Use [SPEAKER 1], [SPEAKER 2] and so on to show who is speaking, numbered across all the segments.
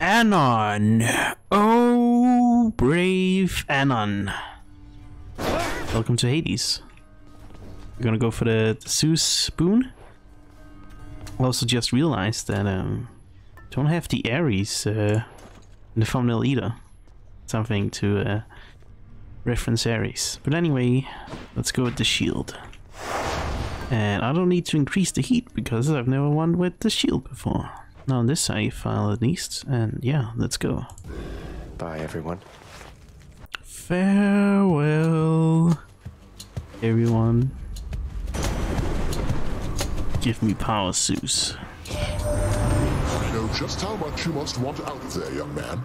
[SPEAKER 1] Anon. Oh, brave Anon. Welcome to Hades. We're gonna go for the, the Zeus boon. I also just realized that um don't have the Ares uh, in the thumbnail either. Something to uh, reference Ares. But anyway, let's go with the shield. And I don't need to increase the heat because I've never won with the shield before. Not on this I file at least. And yeah, let's go.
[SPEAKER 2] Bye, everyone.
[SPEAKER 1] Farewell, everyone. Give me power, Zeus.
[SPEAKER 3] I know just how much you must want out of there, young man.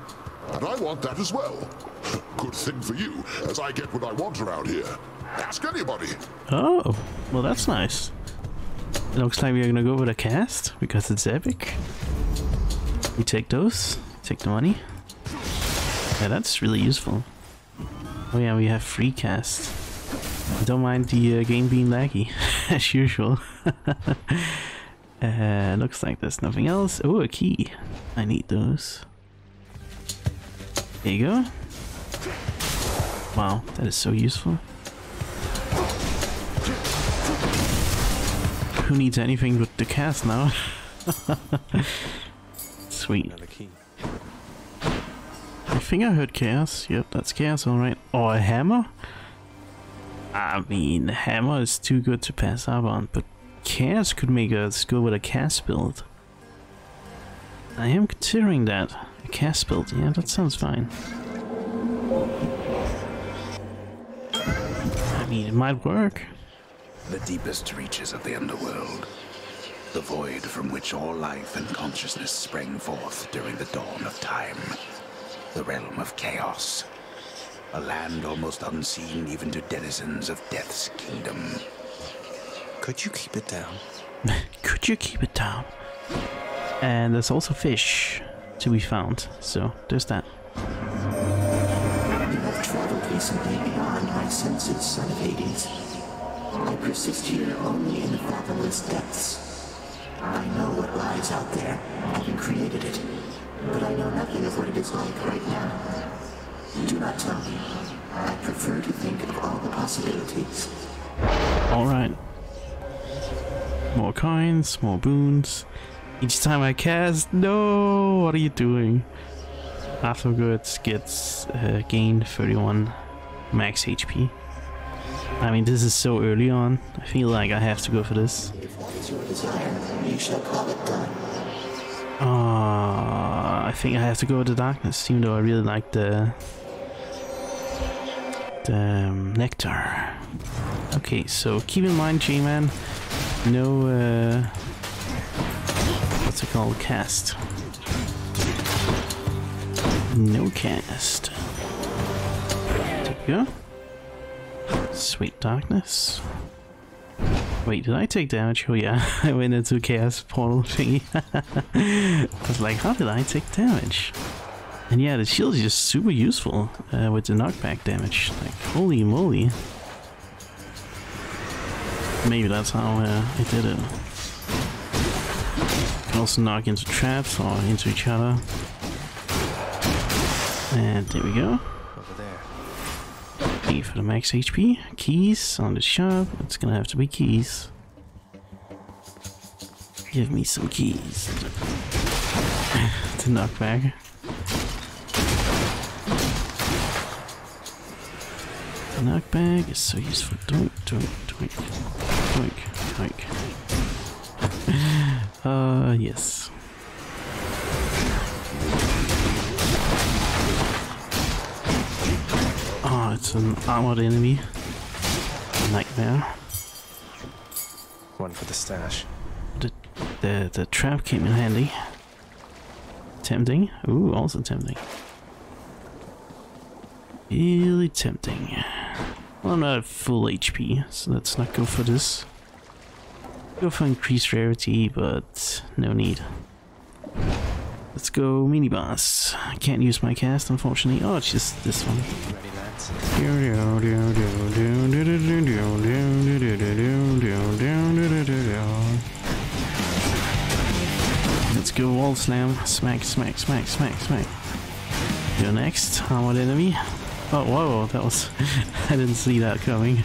[SPEAKER 3] And I want that as well. Good thing for you, as I get what I want around here. Ask anybody.
[SPEAKER 1] Oh, well that's nice. Looks like we're gonna go with a cast because it's epic. We take those, take the money. Yeah, that's really useful. Oh yeah, we have free cast. Don't mind the uh, game being laggy, as usual. uh, looks like there's nothing else. Oh, a key. I need those. There you go. Wow, that is so useful. Who needs anything but the cast now? Sweet.
[SPEAKER 2] Another key.
[SPEAKER 1] I think I heard chaos. Yep, that's chaos, alright. Or a hammer? I mean, hammer is too good to pass up on, but chaos could make us go with a cast build. I am considering that. A cast build, yeah, that sounds fine. I mean, it might work.
[SPEAKER 4] The deepest reaches of the underworld, the void from which all life and consciousness sprang forth during the dawn of time, the realm of chaos, a land almost unseen even to denizens of Death's kingdom.
[SPEAKER 2] Could you keep it down?
[SPEAKER 1] Could you keep it down? And there's also fish to be found, so there's that.
[SPEAKER 5] You have traveled recently beyond my senses, son of Hades. I persist here only in the fathomless depths. I know what lies out there, having created it, but I know nothing of what it is like right now. Do not tell me. I prefer to think of all the possibilities.
[SPEAKER 1] Alright. More coins, more boons. Each time I cast, no, what are you doing? Afterwards gets uh, gained 31 max HP. I mean, this is so early on. I feel like I have to go for this.
[SPEAKER 5] Done.
[SPEAKER 1] Uh, I think I have to go with the darkness, even though I really like the the um, nectar. Okay, so keep in mind, J-Man, no uh, what's it called, cast. No cast. There go. Sweet darkness. Wait, did I take damage? Oh yeah, I went into chaos portal thingy. I was like, how did I take damage? And yeah, the shield is just super useful uh, with the knockback damage. Like, holy moly. Maybe that's how uh, I did it. Can also knock into traps or into each other. And there we go. Key for the max HP. Keys on the shop. It's gonna have to be keys. Give me some keys. to knock back. The knockback is so useful. Doink, doink, doink. Doink, doink. uh, yes. Oh, it's an armored enemy. Nightmare.
[SPEAKER 2] One for the stash.
[SPEAKER 1] The, the, the trap came in handy. Tempting. Ooh, also tempting. Really tempting. Well, I'm not at full HP, so let's not go for this. Go for increased rarity, but no need. Let's go mini boss. I can't use my cast, unfortunately. Oh, it's just this one. Let's go wall slam. Smack, smack, smack, smack, smack. You're next. Armored enemy. Oh, whoa, that was... I didn't see that coming.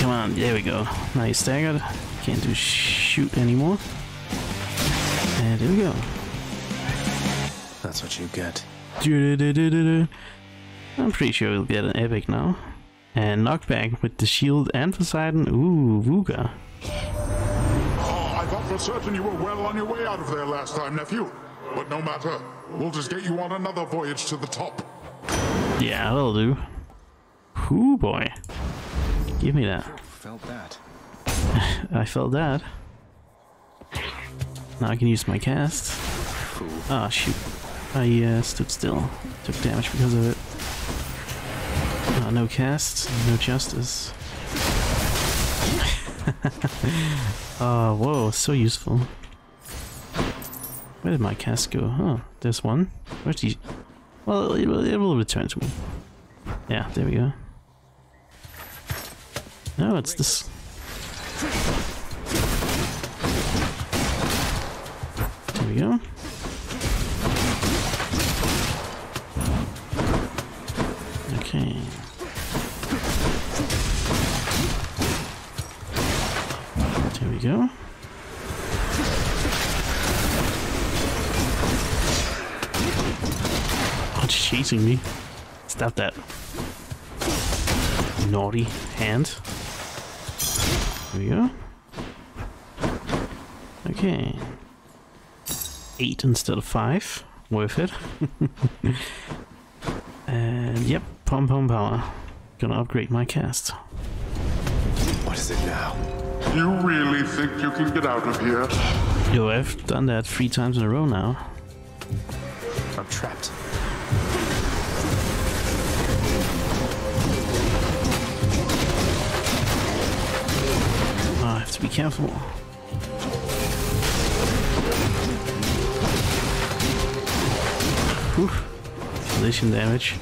[SPEAKER 1] Come on, there we go. Now you staggered. Can't do shoot anymore. And there we go.
[SPEAKER 2] That's what you get.
[SPEAKER 1] I'm pretty sure we'll get an epic now. And knockback with the shield and Poseidon. Ooh, Vuga.
[SPEAKER 3] Oh, I thought for certain you were well on your way out of there last time, nephew. But no matter. We'll just get you on another voyage to the top.
[SPEAKER 1] Yeah, that'll do. Ooh, boy. Give me that.
[SPEAKER 2] Felt that.
[SPEAKER 1] I felt that. Now I can use my cast.
[SPEAKER 2] Fool.
[SPEAKER 1] Ah, shoot. I uh, stood still. Took damage because of it. Uh, no cast, no justice. Oh, whoa, so useful. Where did my cast go? Huh, there's one. Where's the... Well, it it will return to me. Yeah, there we go. No, it's this... There we go. Okay. There we go. Oh, it's chasing me. Stop that. Naughty hand. There we go. Okay. Eight instead of five. Worth it. and yep, pom pom power. Gonna upgrade my cast.
[SPEAKER 2] What is it now?
[SPEAKER 3] You really think you can get out of here?
[SPEAKER 1] Yo, I've done that three times in a row now.
[SPEAKER 2] I'm trapped.
[SPEAKER 1] Oh, I have to be careful. Whew. Collision damage.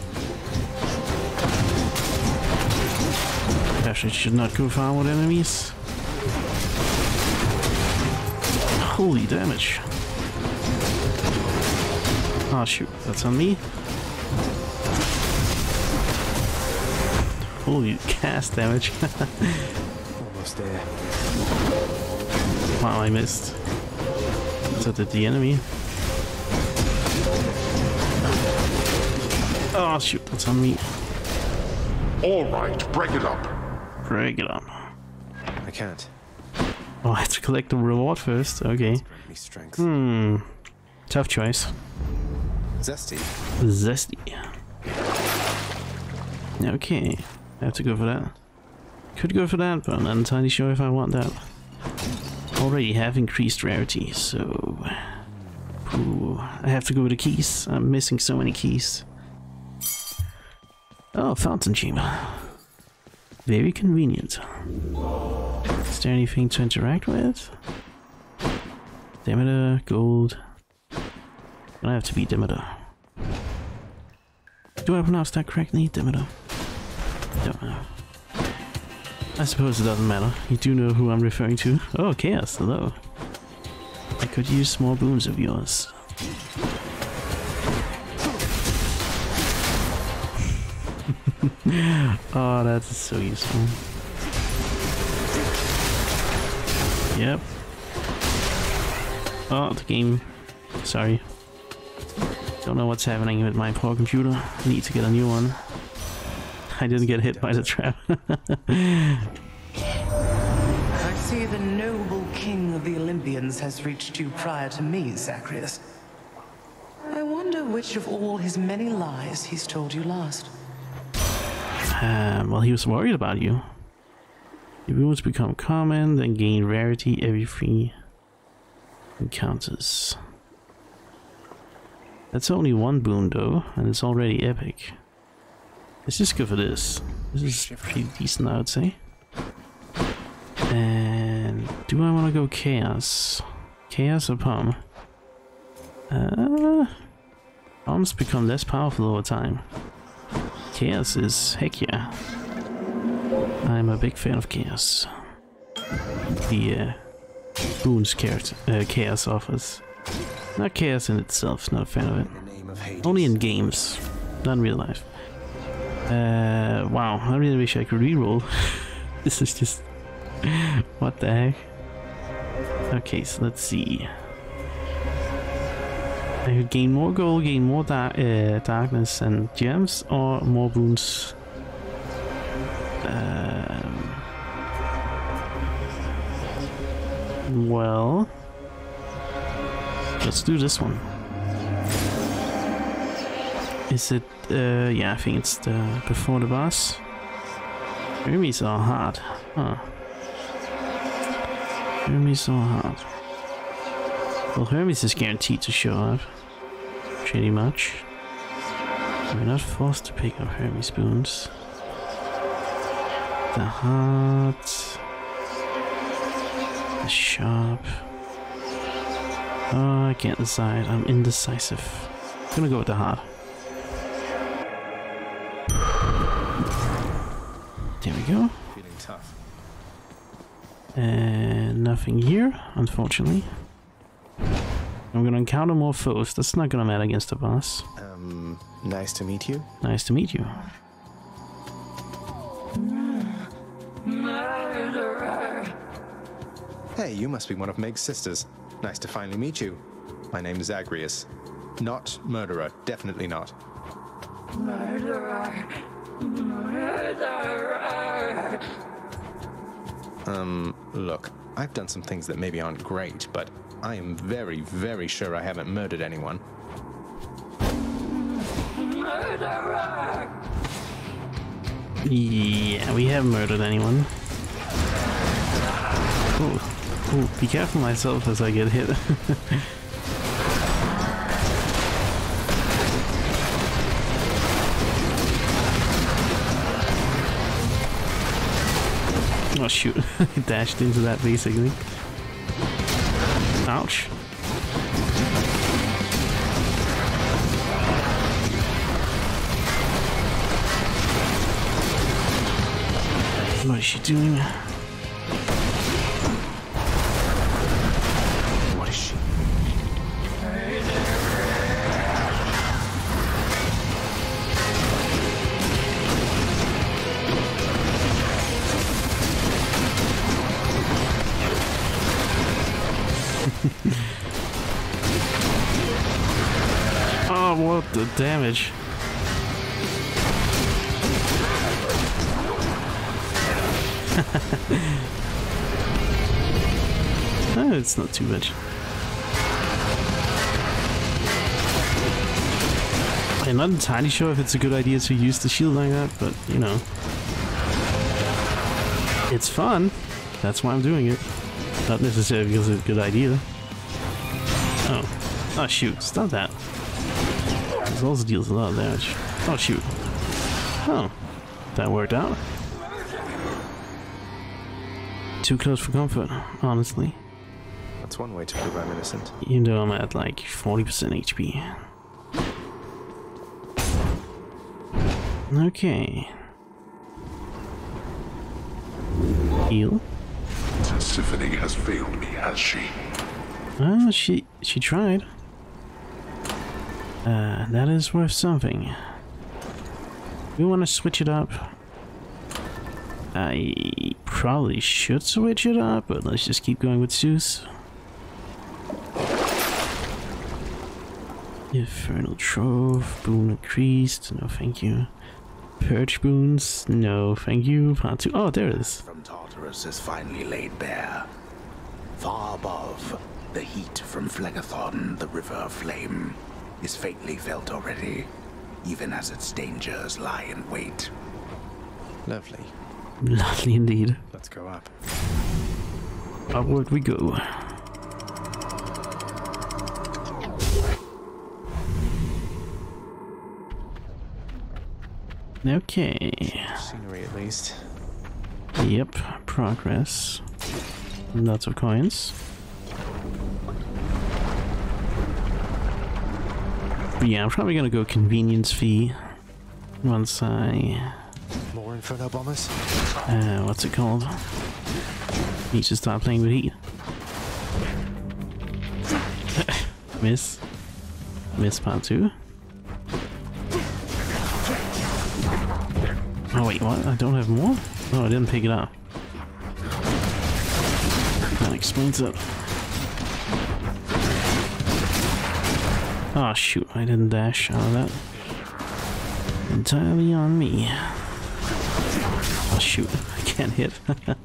[SPEAKER 1] Actually, should not go far with enemies. Holy damage. Oh shoot, that's on me. Holy cast damage.
[SPEAKER 2] Almost there.
[SPEAKER 1] Wow, I missed. So did the enemy. Oh shoot, that's on me.
[SPEAKER 3] All right, break it up.
[SPEAKER 1] Up.
[SPEAKER 2] I can't.
[SPEAKER 1] Oh, I have to collect the reward first. Okay.
[SPEAKER 2] Bring me strength.
[SPEAKER 1] Hmm. Tough choice.
[SPEAKER 2] Zesty.
[SPEAKER 1] Zesty. Okay. I have to go for that. Could go for that, but I'm not entirely sure if I want that. Already have increased rarity, so... Ooh, I have to go with the keys. I'm missing so many keys. Oh, fountain chamber. Very convenient. Is there anything to interact with? Demeter, gold. Gonna have to be Demeter. Do I pronounce that correctly? Demeter. Don't know. I suppose it doesn't matter. You do know who I'm referring to. Oh, Chaos, hello. I could use more boons of yours. Oh, that's so useful. Yep. Oh, the game. Sorry. Don't know what's happening with my poor computer. I need to get a new one. I didn't get hit by the trap.
[SPEAKER 6] I see the noble king of the Olympians has reached you prior to me, Zagreus. I wonder which of all his many lies he's told you last.
[SPEAKER 1] Um, well, he was worried about you. Your wounds become common, then gain rarity every three encounters. That's only one boon though, and it's already epic. Let's just go for this. This is pretty decent, I would say. And do I want to go chaos? Chaos or Pom? Uh, Poms become less powerful over time. Chaos is heck yeah. I'm a big fan of chaos. the uh, Boone's character, uh, chaos offers. Not chaos in itself, not a fan of it. Only in games, not in real life. Uh, wow, I really wish I could reroll. this is just... what the heck? Okay, so let's see. I could gain more gold, gain more uh, darkness and gems, or more boons. Um, well, let's do this one. Is it, uh, yeah, I think it's the before the boss. Hermes are hard, huh? Hermes are hard. Well, Hermes is guaranteed to show up. Pretty much. We're not forced to pick up Hermes boons. The heart. The sharp. Oh, ah, I can't decide. I'm indecisive. I'm gonna go with the heart. There we go.
[SPEAKER 2] Feeling tough.
[SPEAKER 1] And nothing here, unfortunately. I'm gonna encounter more foes. That's not gonna matter against the boss.
[SPEAKER 2] Um, nice to meet you.
[SPEAKER 1] Nice to meet you.
[SPEAKER 2] Hey, you must be one of Meg's sisters. Nice to finally meet you. My name is Zagreus. Not murderer, definitely not. Um, look, I've done some things that maybe aren't great, but I am very, very sure I haven't murdered anyone.
[SPEAKER 1] Yeah, we haven't murdered anyone. Oh, oh, be careful myself as I get hit. oh shoot, dashed into that basically. Is she doing? Entirely sure if it's a good idea to use the shield like that, but you know. It's fun. That's why I'm doing it. Not necessarily because it's a good idea. Oh. Oh shoot, stop that. This also deals a lot of damage. Oh shoot. Oh. That worked out. Too close for comfort, honestly.
[SPEAKER 2] That's one way to prove I'm innocent.
[SPEAKER 1] Even though I'm at like 40% HP. Okay. Heal.
[SPEAKER 3] Tisiphone has failed me, has she?
[SPEAKER 1] Oh, she she tried. Uh, that is worth something. We want to switch it up. I probably should switch it up, but let's just keep going with Zeus. Infernal Trove, boon increased, no thank you. Purge boons, no thank you. Part two, oh there it is.
[SPEAKER 4] From Tartarus is finally laid bare. Far above, the heat from Phlegethon, the river of flame, is faintly felt already, even as its dangers lie in wait.
[SPEAKER 2] Lovely.
[SPEAKER 1] Lovely indeed.
[SPEAKER 2] Let's go up.
[SPEAKER 1] Upward we go. Okay.
[SPEAKER 2] Scenery at least.
[SPEAKER 1] Yep. Progress. Lots of coins. But yeah, I'm probably gonna go convenience fee once I
[SPEAKER 2] More Inferno bombers?
[SPEAKER 1] uh, what's it called? Need to start playing with heat. Miss. Miss part two. Wait, what? I don't have more? Oh, I didn't pick it up. That explains it. Oh shoot, I didn't dash out of that. Entirely on me. Oh shoot, I can't hit.
[SPEAKER 2] Back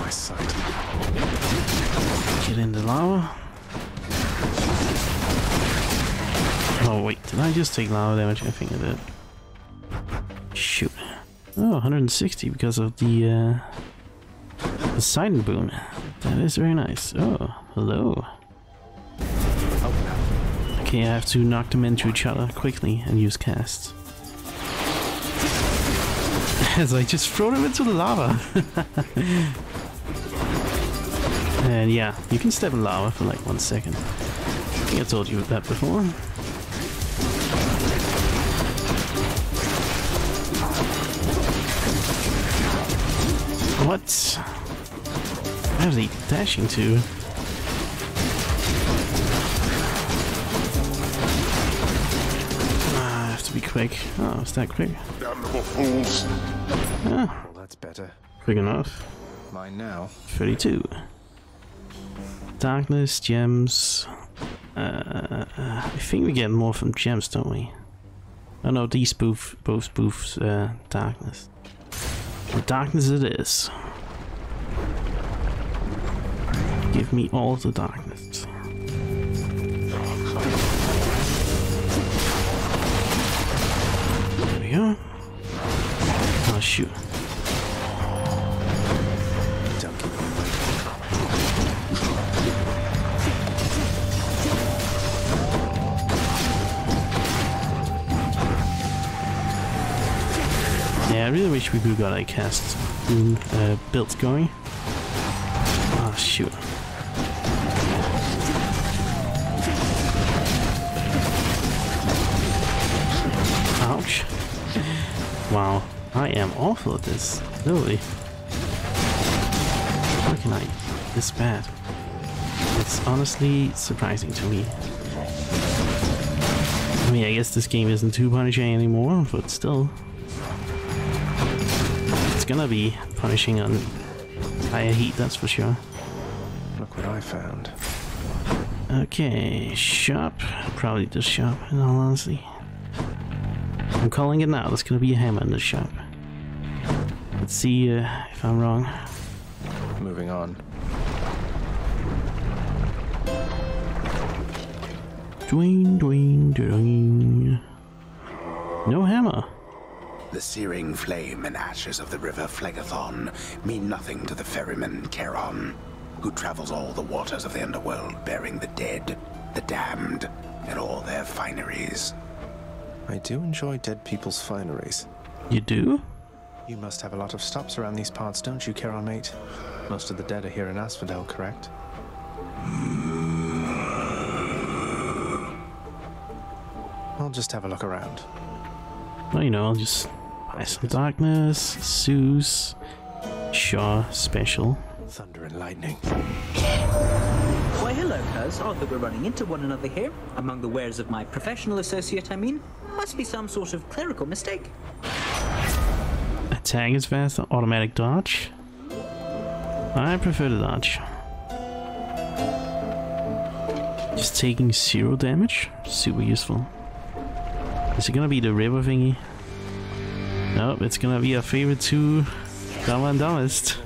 [SPEAKER 2] my sight.
[SPEAKER 1] Get in the lava. Oh wait, did I just take lava damage? I think I did. Shoot. Oh, 160 because of the uh, Poseidon boon. That is very nice. Oh, hello. Okay, I have to knock them into each other quickly and use casts. As I just throw them into the lava. and yeah, you can step in lava for like one second. I think I told you that before. What? Where are they dashing to? Ah, I have to be quick. Oh, is that quick?
[SPEAKER 3] Damnable fools.
[SPEAKER 2] Well, that's better.
[SPEAKER 1] Quick enough.
[SPEAKER 2] Mine now.
[SPEAKER 1] 32. Darkness, gems. Uh, I think we get more from gems, don't we? Oh no, these spoof, both spoofs uh, darkness. And darkness it is. Give me all the darkness. There we go. Oh shoot. Yeah, I really wish we could got a cast boon uh, built going. Oh shoot. Ouch. Wow, I am awful at this. Really. How can I this bad? It's honestly surprising to me. I mean, I guess this game isn't too punishing anymore, but still. It's gonna be punishing on higher heat, that's for sure.
[SPEAKER 2] Look what I found.
[SPEAKER 1] Okay, shop. Probably this shop, in all honesty. I'm calling it now. There's gonna be a hammer in the shop. Let's see uh, if I'm wrong.
[SPEAKER 2] Moving on.
[SPEAKER 1] Dwayne, Dwayne, Dwayne. No hammer.
[SPEAKER 4] The searing flame and ashes of the river Phlegethon mean nothing to the ferryman Charon, who travels all the waters of the underworld bearing the dead, the damned, and all their fineries.
[SPEAKER 2] I do enjoy dead people's fineries.
[SPEAKER 1] You do?
[SPEAKER 2] You must have a lot of stops around these parts, don't you, Charon, mate? Most of the dead are here in Asphodel, correct? I'll just have a look around.
[SPEAKER 1] Well, you know, I'll just buy some darkness, Zeus, Shaw special.
[SPEAKER 2] Thunder and lightning.
[SPEAKER 7] Why, hello, cuz. I thought we're running into one another here. Among the wares of my professional associate, I mean. Must be some sort of clerical mistake.
[SPEAKER 1] Attack is fast, automatic dodge. I prefer the dodge. Just taking zero damage? Super useful. Is it gonna be the river thingy? Nope, it's gonna be a favorite two dumb and dumbest.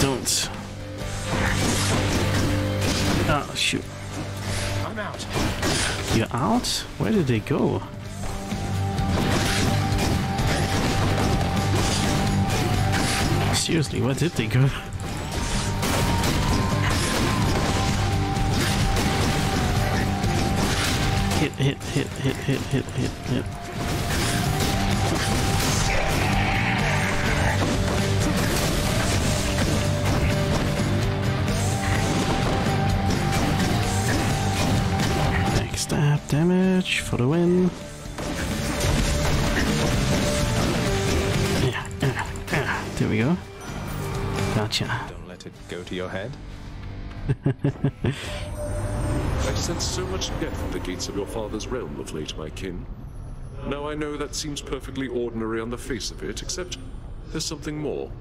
[SPEAKER 1] Don't. Oh, shoot.
[SPEAKER 2] I'm out.
[SPEAKER 1] You're out? Where did they go? Seriously, where did they go? Hit, hit, hit, hit, hit, hit, hit. Backstab, damn damage for the win. Yeah, yeah, yeah. There we go. Gotcha.
[SPEAKER 2] Don't let it go to your head.
[SPEAKER 8] I sense so much death at the gates of your father's realm of late, my kin. Now I know that seems perfectly ordinary on the face of it, except there's something more.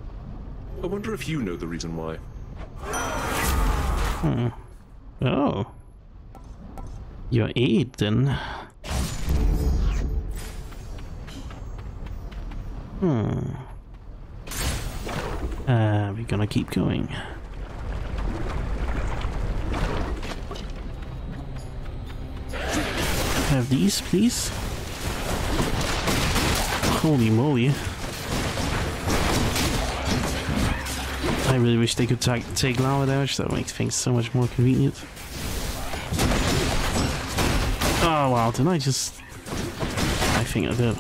[SPEAKER 8] I wonder if you know the reason why.
[SPEAKER 1] Oh. Your aid then. Hmm. Uh, we're gonna keep going. Have these, please. Holy moly. I really wish they could ta take lava damage, that would make things so much more convenient. Oh wow, didn't I just... I think I did.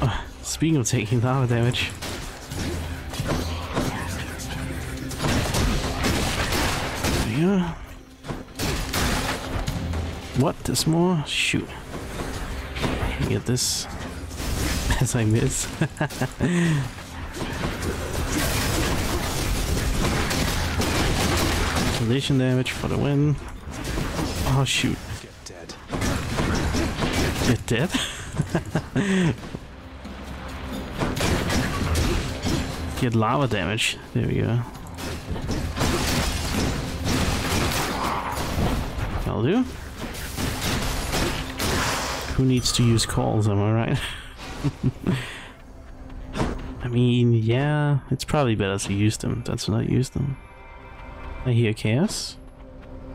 [SPEAKER 1] Uh, speaking of taking lava damage... There we go. What? There's more? Shoot. Get this as I miss. Collision damage for the win. Oh shoot.
[SPEAKER 2] Get dead.
[SPEAKER 1] Get dead? Get lava damage. There we go. That'll do. Who needs to use calls, am I right? I mean, yeah, it's probably better to use them That's not use them. I hear chaos.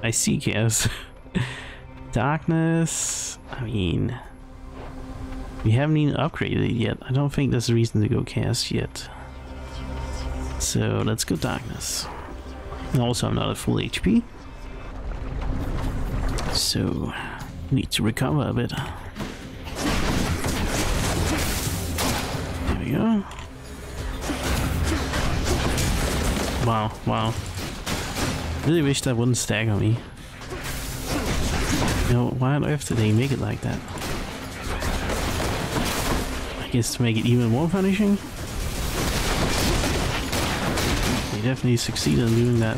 [SPEAKER 1] I see chaos. Darkness. I mean, we haven't even upgraded it yet. I don't think there's a reason to go chaos yet. So let's go darkness. And also, I'm not at full HP. So, need to recover a bit. We go. Wow, wow. Really wish that wouldn't stagger me. You know, why on earth did they make it like that? I guess to make it even more punishing? They definitely succeeded in doing that.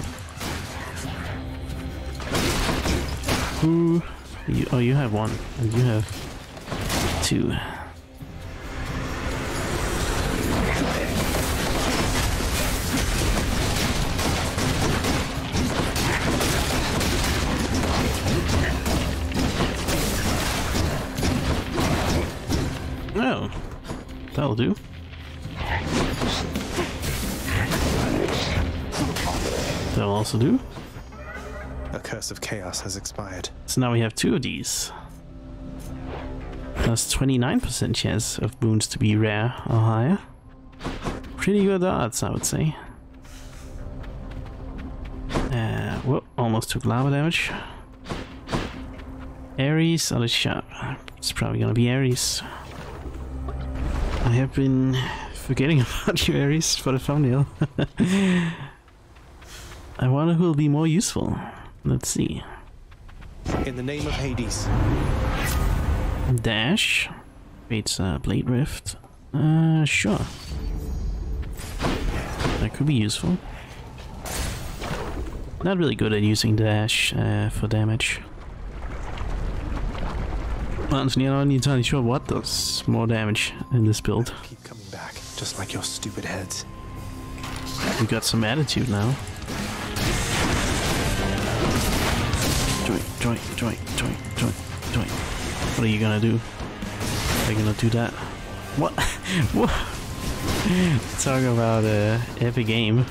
[SPEAKER 1] Who? You, oh, you have one, and you have two. That'll do. That'll also do.
[SPEAKER 2] A curse of chaos has expired.
[SPEAKER 1] So now we have two of these. Plus 29% chance of boons to be rare or higher. Pretty good odds, I would say. Uh, whoop, almost took lava damage. Ares or the shop? It's probably gonna be Ares. I have been forgetting about you, Ares, for the thumbnail. I wonder who will be more useful. Let's see.
[SPEAKER 2] In the name of Hades.
[SPEAKER 1] Dash. Beats uh, Blade Rift. Uh, sure. That could be useful. Not really good at using Dash uh, for damage. Honestly, I'm not entirely sure what does more damage in this build.
[SPEAKER 2] Keep coming back, just like your stupid heads.
[SPEAKER 1] We got some attitude now. Joint, joint, joint, joint, joint, joint. What are you gonna do? Are you gonna do that? What? what? Talk about a uh, epic game.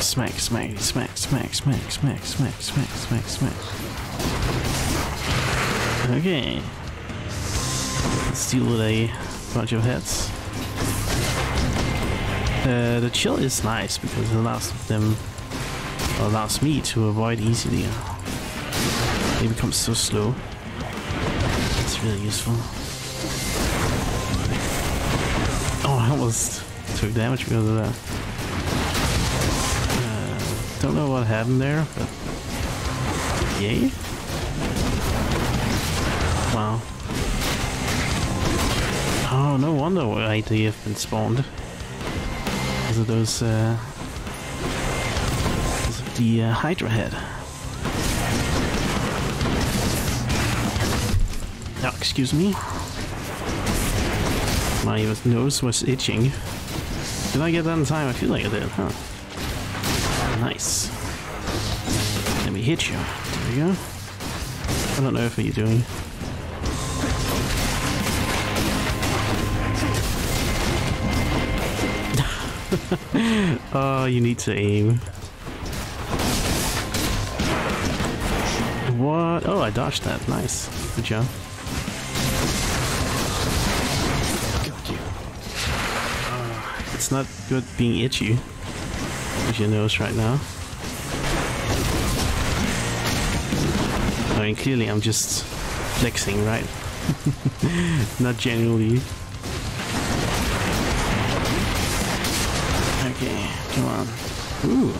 [SPEAKER 1] Smack, smack, smack, smack, smack, smack, smack, smack, smack, smack. Okay. Let's deal with a bunch of heads. Uh, the chill is nice because it allows them, allows me to avoid easily. They become so slow. It's really useful. Oh, I almost took damage because of that. Uh, Don't know what happened there, but yay. Wonder why they have been spawned. Because of those, uh... Because of the uh, Hydra head. Oh, excuse me. My nose was itching. Did I get that in time? I feel like I did, huh? Nice. Let me hit you. There we go. I don't know if what you're doing. oh, you need to aim. What? Oh, I dodged that. Nice. Good job. Uh, it's not good being itchy with your nose right now. I mean, clearly I'm just flexing, right? not genuinely. Ooh,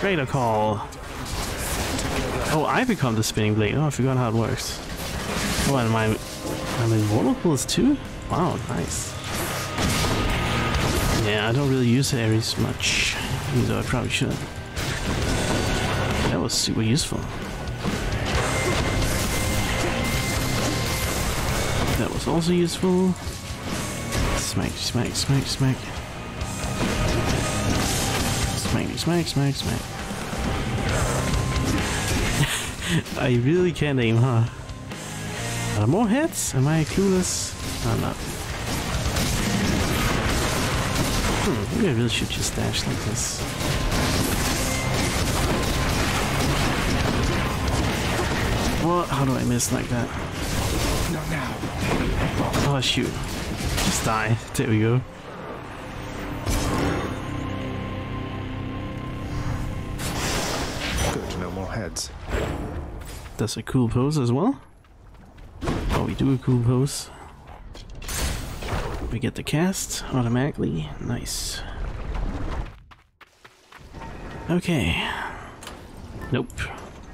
[SPEAKER 1] Greater Call. Oh, I become the spinning blade. Oh, I forgot how it works. Oh, and my, I'm invulnerable too? Wow, nice. Yeah, I don't really use Ares much, even though I probably should. That was super useful. That was also useful. Smack, smack, smack, smack. Smack, smack, smack, smack. I really can't aim, huh? Are there more hits? Am I clueless? I'm not. Hmm, maybe I really should just dash like this. What? How do I miss like that?
[SPEAKER 2] Not now.
[SPEAKER 1] Oh shoot. Just die. There we go.
[SPEAKER 2] No.
[SPEAKER 1] That's a cool pose as well. Oh, we do a cool pose. We get the cast automatically. Nice. Okay. Nope.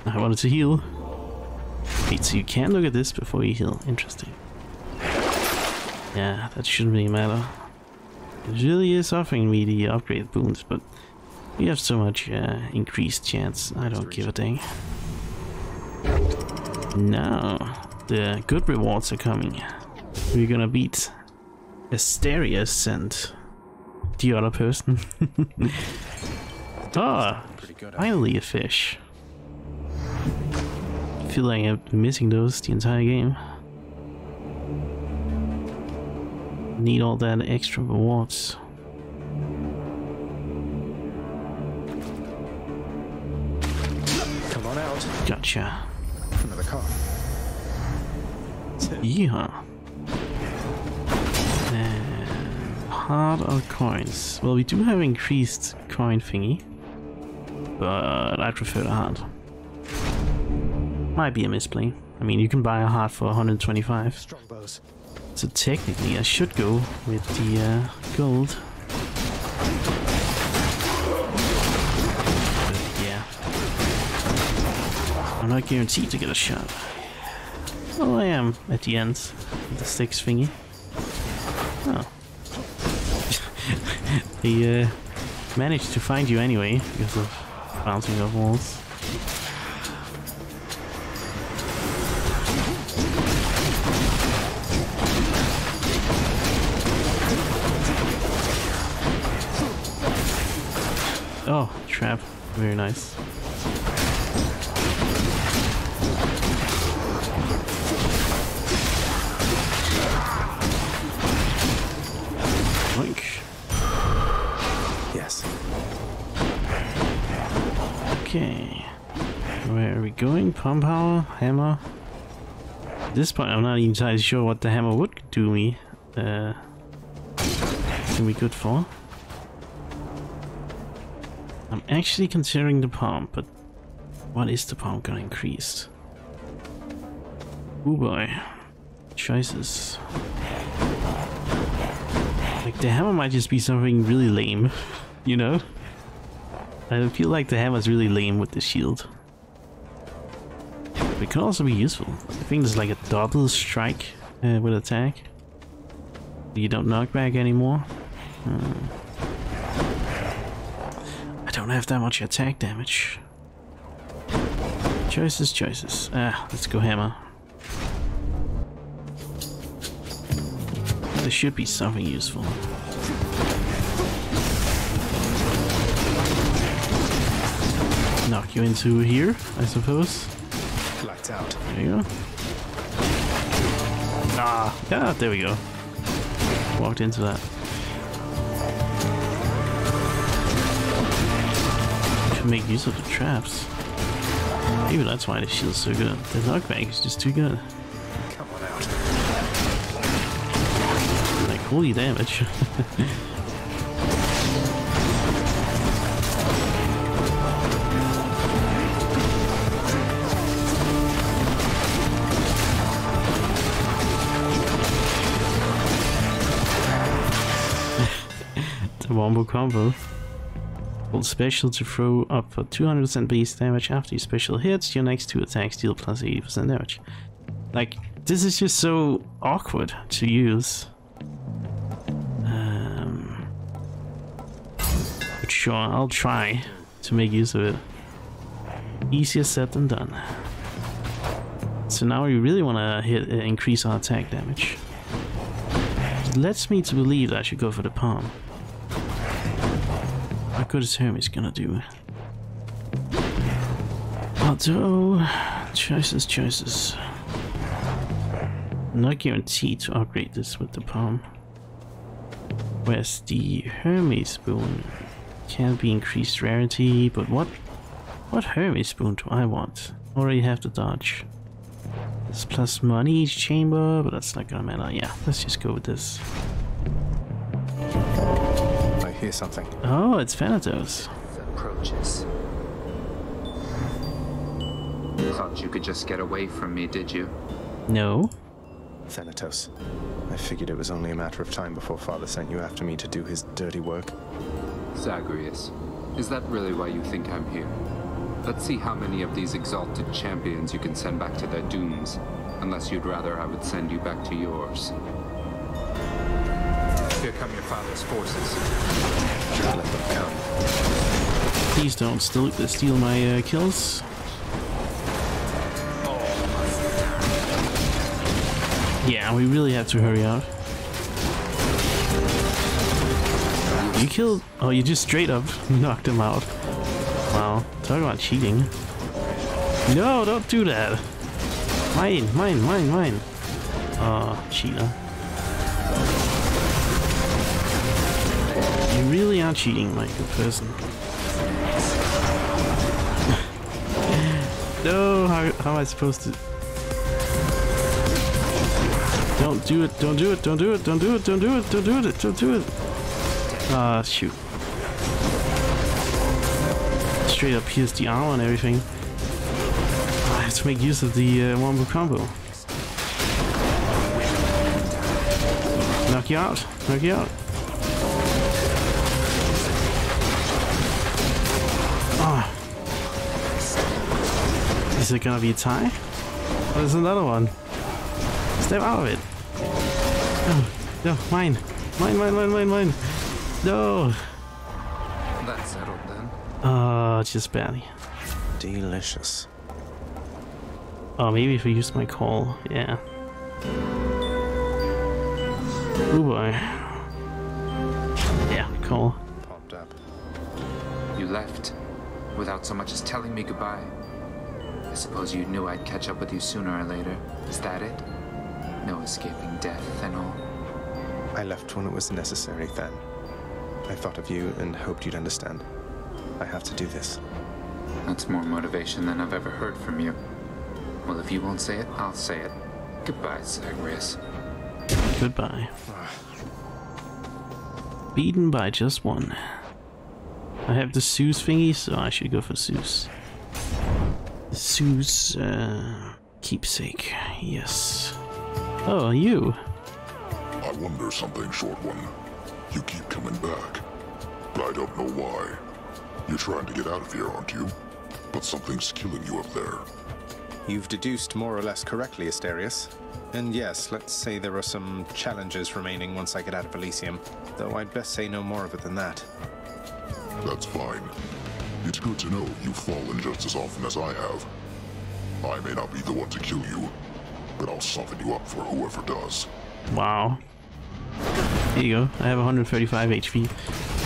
[SPEAKER 1] I wanted to heal. Wait, so you can look at this before you heal. Interesting. Yeah, that shouldn't really matter. It really is offering me the upgrade boons, but we have so much uh, increased chance. I don't give a dang. Now, the good rewards are coming. We're gonna beat Asterius and the other person. Ah, finally a fish. feel like I've been missing those the entire game. Need all that extra rewards. Gotcha.
[SPEAKER 2] Another car.
[SPEAKER 1] Yeah. And heart or coins? Well, we do have increased coin thingy, but I prefer the heart. Might be a misplay. I mean, you can buy a heart for 125,
[SPEAKER 2] Strongbows.
[SPEAKER 1] so technically I should go with the uh, gold. Not guaranteed to get a shot. Well, I am at the end of the six thingy. Oh. they uh, managed to find you anyway because of bouncing off walls. Oh, trap. Very nice. Hammer? At this point, I'm not entirely sure what the hammer would do me. Uh, can be good for. I'm actually considering the pump, but what is the pump gonna increase? Oh boy. Choices. Like, the hammer might just be something really lame, you know? I feel like the hammer is really lame with the shield. Can also be useful. I think there's like a double strike uh, with attack. You don't knock back anymore. Hmm. I don't have that much attack damage. Choices, choices. Ah, let's go hammer. There should be something useful. Knock you into here, I suppose.
[SPEAKER 2] Out.
[SPEAKER 1] There you go. Ah, yeah, there we go. Walked into that. Can make use of the traps. Maybe that's why the shield's so good. The knockback is just too good.
[SPEAKER 2] Come on out.
[SPEAKER 1] Like, holy damage. wombo combo. Hold special to throw up for 200% base damage after your special hits. Your next two attacks deal plus 80% damage. Like, this is just so awkward to use. Um, but sure, I'll try to make use of it. Easier said than done. So now we really want to hit uh, increase our attack damage. It lets me to believe that I should go for the Pom. Good is Hermes gonna do? Although, choices, choices. Not guaranteed to upgrade this with the Pom. Whereas the Hermes boon can be increased rarity, but what what Hermes boon do I want? Already have the dodge. This plus money each chamber, but that's not gonna matter. Yeah, let's just go with this.
[SPEAKER 2] I something.
[SPEAKER 1] Oh, it's Thanatos.
[SPEAKER 9] approaches. Thought you could just get away from me, did you?
[SPEAKER 1] No.
[SPEAKER 2] Thanatos. I figured it was only a matter of time before Father sent you after me to do his dirty work.
[SPEAKER 9] Zagreus, is that really why you think I'm here? Let's see how many of these exalted champions you can send back to their dooms, unless you'd rather I would send you back to yours. Your father's forces.
[SPEAKER 2] Let them come.
[SPEAKER 1] Please don't steal, steal my uh, kills. Yeah, we really have to hurry out. You killed... Oh, you just straight up knocked him out. Wow, talk about cheating. No, don't do that. Mine, mine, mine, mine. Oh, cheater. You really are cheating like a person. no, how, how am I supposed to... Don't do it, don't do it, don't do it, don't do it, don't do it, don't do it, don't do it. Ah, uh, shoot. Straight up here's the armor and everything. I have to make use of the uh, wombo combo. Knock you out, knock you out. Is it gonna be a tie? Oh, there's another one. Step out of it. No, no, mine. Mine, mine, mine, mine, mine. No.
[SPEAKER 9] That's settled then.
[SPEAKER 1] Uh, just barely.
[SPEAKER 2] Delicious.
[SPEAKER 1] Oh, maybe if I use my call, yeah. Oh boy. Yeah, call.
[SPEAKER 2] Popped up.
[SPEAKER 9] You left, without so much as telling me goodbye. I suppose you knew I'd catch up with you sooner or later. Is that it? No escaping death and all.
[SPEAKER 2] I left when it was necessary, then. I thought of you and hoped you'd understand. I have to do this.
[SPEAKER 9] That's more motivation than I've ever heard from you. Well, if you won't say it, I'll say it. Goodbye, Zagreus.
[SPEAKER 1] Goodbye. Beaten by just one. I have the Zeus thingy, so I should go for Zeus. Zeus, uh, keepsake, yes. Oh, you.
[SPEAKER 3] I wonder something, short one. You keep coming back. But I don't know why. You're trying to get out of here, aren't you? But something's killing you up there.
[SPEAKER 2] You've deduced more or less correctly, Asterius. And yes, let's say there are some challenges remaining once I get out of Elysium, though I'd best say no more of it than that.
[SPEAKER 3] That's fine. It's good to know you've fallen just as often as I have. I may not be the one to kill you, but I'll soften you up for whoever does.
[SPEAKER 1] Wow. There you go. I have 135 HP.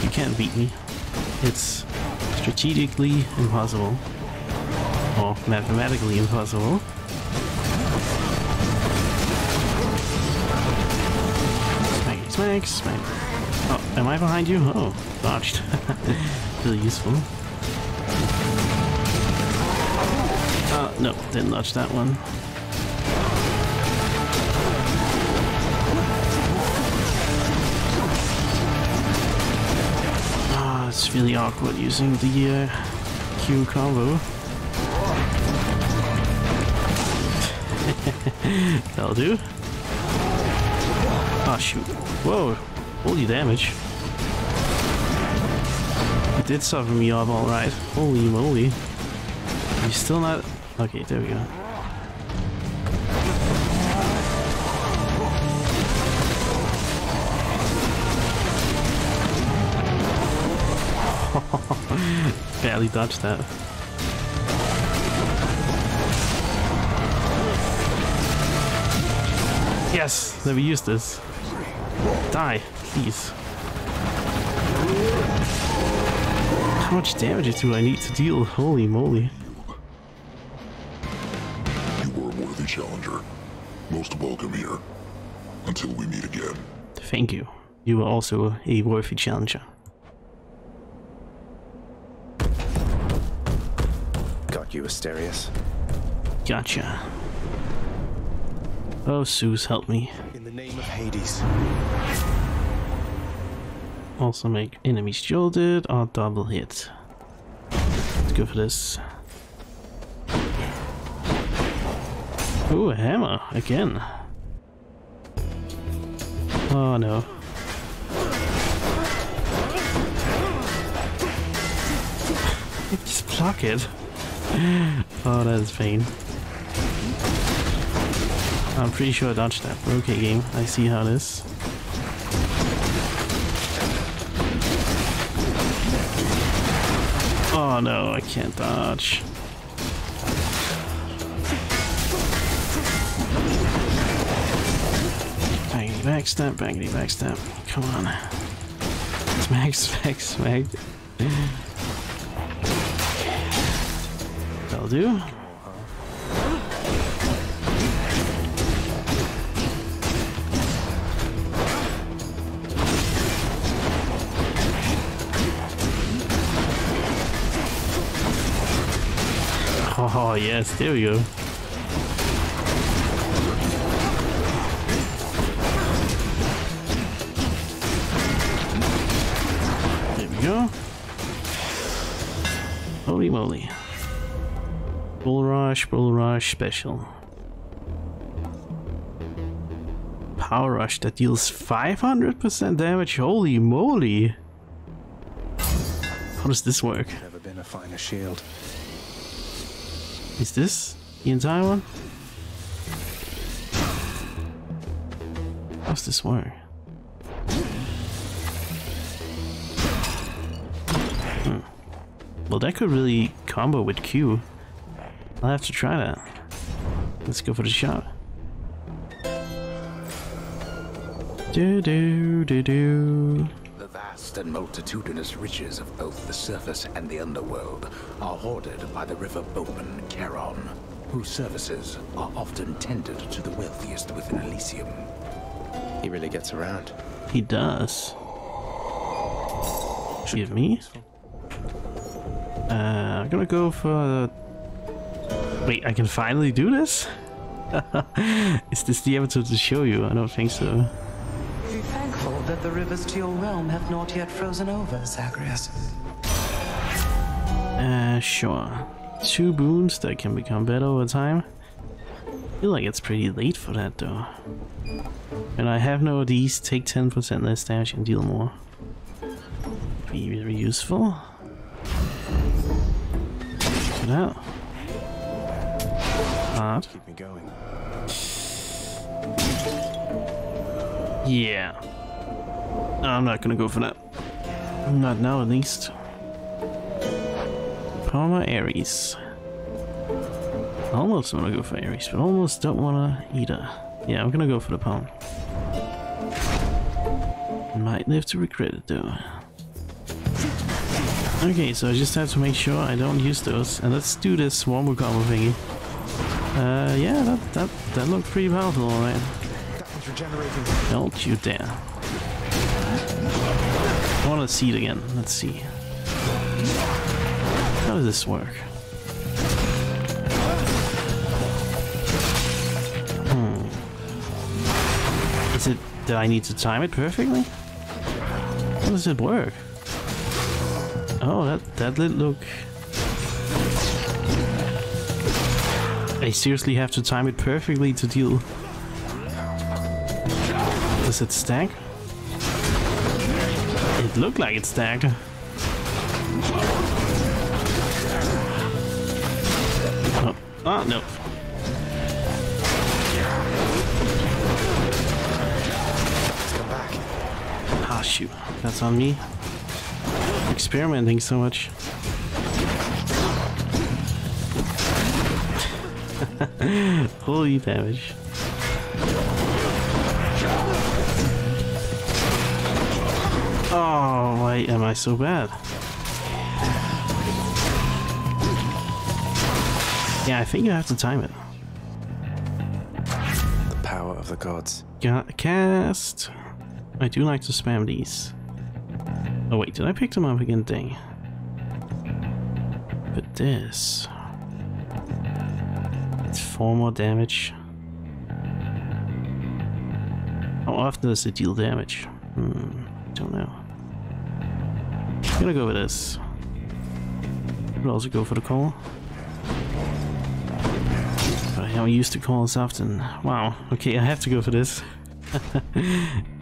[SPEAKER 1] You can't beat me. It's strategically impossible. Or mathematically impossible. Smack, smack, smack. Oh, am I behind you? Oh, dodged. really useful. Uh, no, didn't dodge that one. Ah, it's really awkward using the uh, Q combo. That'll do. Ah, shoot. Whoa, holy damage. Did suffer me up alright. Holy moly. You still not... Okay, there we go. Barely dodged that. Yes, let me use this. Die, please. How much damage do I need to deal? Holy moly.
[SPEAKER 3] You were a worthy challenger. Most welcome here. Until we meet again.
[SPEAKER 1] Thank you. You were also a worthy challenger.
[SPEAKER 2] Got you, Asterius.
[SPEAKER 1] Gotcha. Oh, Zeus, help me.
[SPEAKER 2] In the name of Hades.
[SPEAKER 1] Also make enemies jolted or double hit. Let's go for this. Ooh, a hammer, again. Oh no. Just block it. Oh, that is pain. I'm pretty sure I dodged that, okay game, I see how it is. Oh no, I can't dodge. Bangity backstab, bangity backstab. Come on. Smack, smack, smack. That'll do. Oh, yes, there we go. There we go. Holy moly. Bull Rush, Bull Rush Special. Power Rush that deals 500% damage. Holy moly. How does this work?
[SPEAKER 2] Never been a finer shield.
[SPEAKER 1] Is this the entire one? How's this work? Hmm. Well, that could really combo with Q. I'll have to try that. Let's go for the shot. Do do do do.
[SPEAKER 4] The vast and multitudinous riches of both the surface and the underworld are hoarded by the river bowman Charon, whose services are often tendered to the wealthiest within Elysium.
[SPEAKER 2] He really gets around.
[SPEAKER 1] He does. Give me. Uh, I'm gonna go for. Wait, I can finally do this? Is this the episode to show you? I don't think so.
[SPEAKER 6] Be thankful that the rivers to your realm have not yet frozen over, Zagreus.
[SPEAKER 1] Uh, sure. Two boons that can become better over time. feel like it's pretty late for that though. And I have no of these, take 10% less damage and deal more. Be very useful. Get out. Hard.
[SPEAKER 2] Keep me going.
[SPEAKER 1] Yeah. I'm not gonna go for that. Not now, at least. Pom or Ares. Almost wanna go for Ares, but almost don't wanna either. Yeah, I'm gonna go for the Pom. Might live to regret it though. Okay, so I just have to make sure I don't use those. And let's do this Wombo combo thingy. Uh, yeah, that, that, that looked pretty powerful, alright. Don't you dare. Want see it again. Let's see. How does this work? Hmm. Is it that I need to time it perfectly? How does it work? Oh, that that did look. I seriously have to time it perfectly to deal. Does it stack? It looked like it's stacked. Oh, oh no. Ah, shoot. That's on me. Experimenting so much. Holy damage. Oh, why am I so bad? Yeah, I think you have to time it.
[SPEAKER 2] The power of the gods.
[SPEAKER 1] Ga cast. I do like to spam these. Oh wait, did I pick them up again? Dang. But this... It's four more damage. How often does it deal damage? Hmm, don't know. I'm gonna go with this. Could also go for the call. I don't use the calls often. Wow, okay, I have to go for this.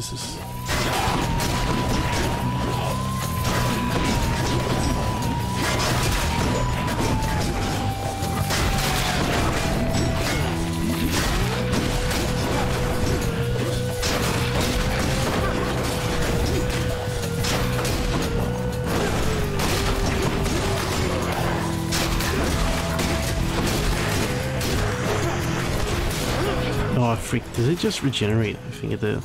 [SPEAKER 1] this is... Oh, freak. Did it just regenerate? I think it did.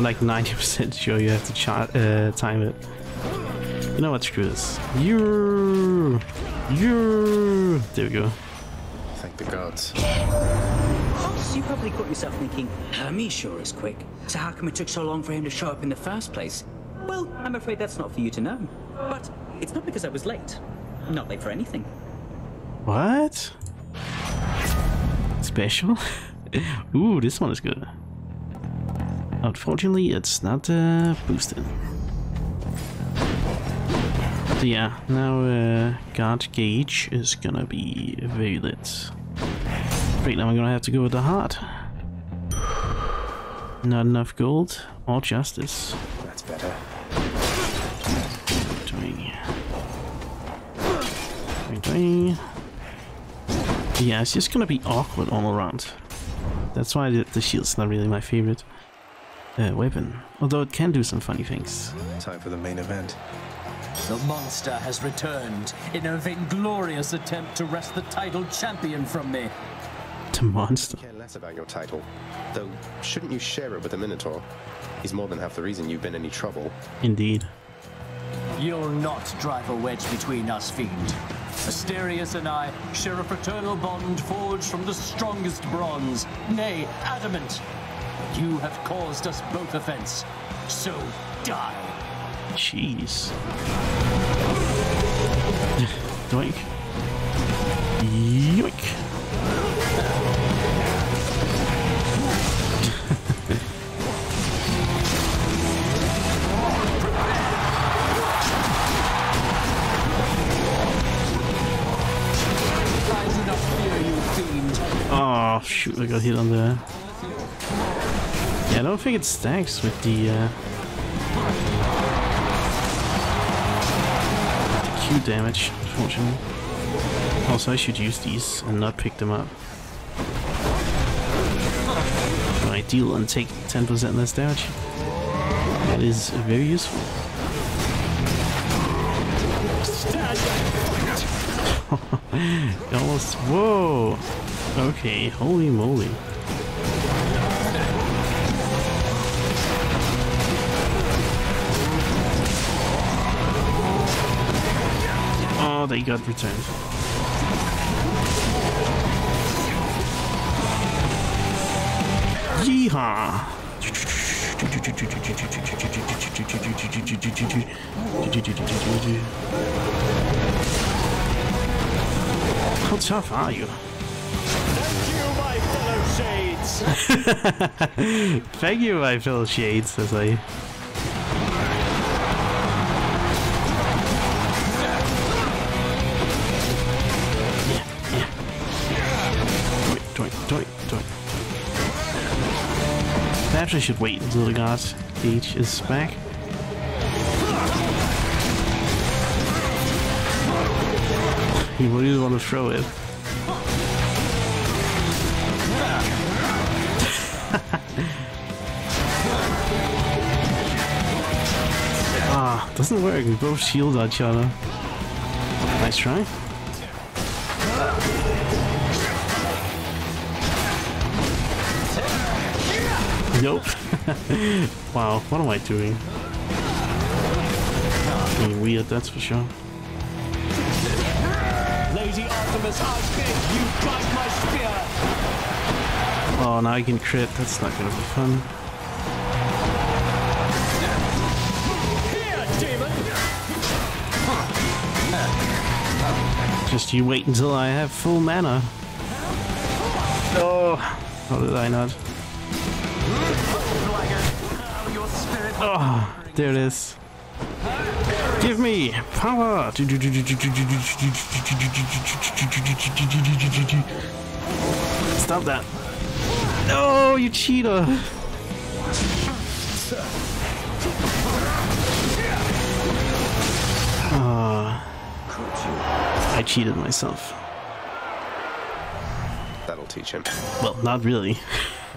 [SPEAKER 1] I'm like 90% sure you have to cha uh, time it. You know what? Screw this. You, you. There we go.
[SPEAKER 2] Thank the gods.
[SPEAKER 7] You probably caught yourself thinking, Hermes sure is quick. So how come it took so long for him to show up in the first place? Well, I'm afraid that's not for you to know. But it's not because I was late. Not late for anything.
[SPEAKER 1] What? Special? Ooh, this one is good. Unfortunately, it's not uh, boosted. Yeah, now uh, guard gauge is gonna be very lit. Great, now I'm gonna have to go with the heart. Not enough gold or justice.
[SPEAKER 2] That's better.
[SPEAKER 1] Doing. Doing, doing. Yeah, it's just gonna be awkward all around. That's why the, the shield's not really my favorite uh, weapon. Although it can do some funny things.
[SPEAKER 2] Time for the main event.
[SPEAKER 10] The monster has returned in a vainglorious attempt to wrest the title champion from me.
[SPEAKER 1] The monster.
[SPEAKER 11] care less about your title. Though, shouldn't you share it with the Minotaur? He's more than half the reason you've been any trouble.
[SPEAKER 1] Indeed.
[SPEAKER 10] You'll not drive a wedge between us, Fiend. Asterius and I share a fraternal bond forged from the strongest bronze, nay, adamant. You have caused us both offense, so die.
[SPEAKER 1] Jeez. Doink. Yoink.
[SPEAKER 10] I do not fear you, Fiend.
[SPEAKER 1] Oh shoot! I got hit on the. I don't think it stacks with the. Uh, the Q damage, unfortunately. Also, I should use these and not pick them up. I deal and take 10% less damage. That is very useful. Almost. Whoa! Okay, holy moly. They got returned. Yeehaw! How tough are you? Thank you? My fellow shades. Thank you, my fellow shades, as I. I should wait until the god gauge is back. He really want to throw it. ah, doesn't work. We both shield each other. Nice try. Nope. wow, what am I doing? Being weird, that's for sure.
[SPEAKER 10] Lady Artemis, I you, bite my spear!
[SPEAKER 1] Oh, now I can crit. That's not gonna be fun. Just you wait until I have full mana. Oh, how did I not? Oh, there it is. Give me power! Stop that. No, you cheater! Ah, I cheated myself.
[SPEAKER 11] That'll teach him.
[SPEAKER 1] Well, not really.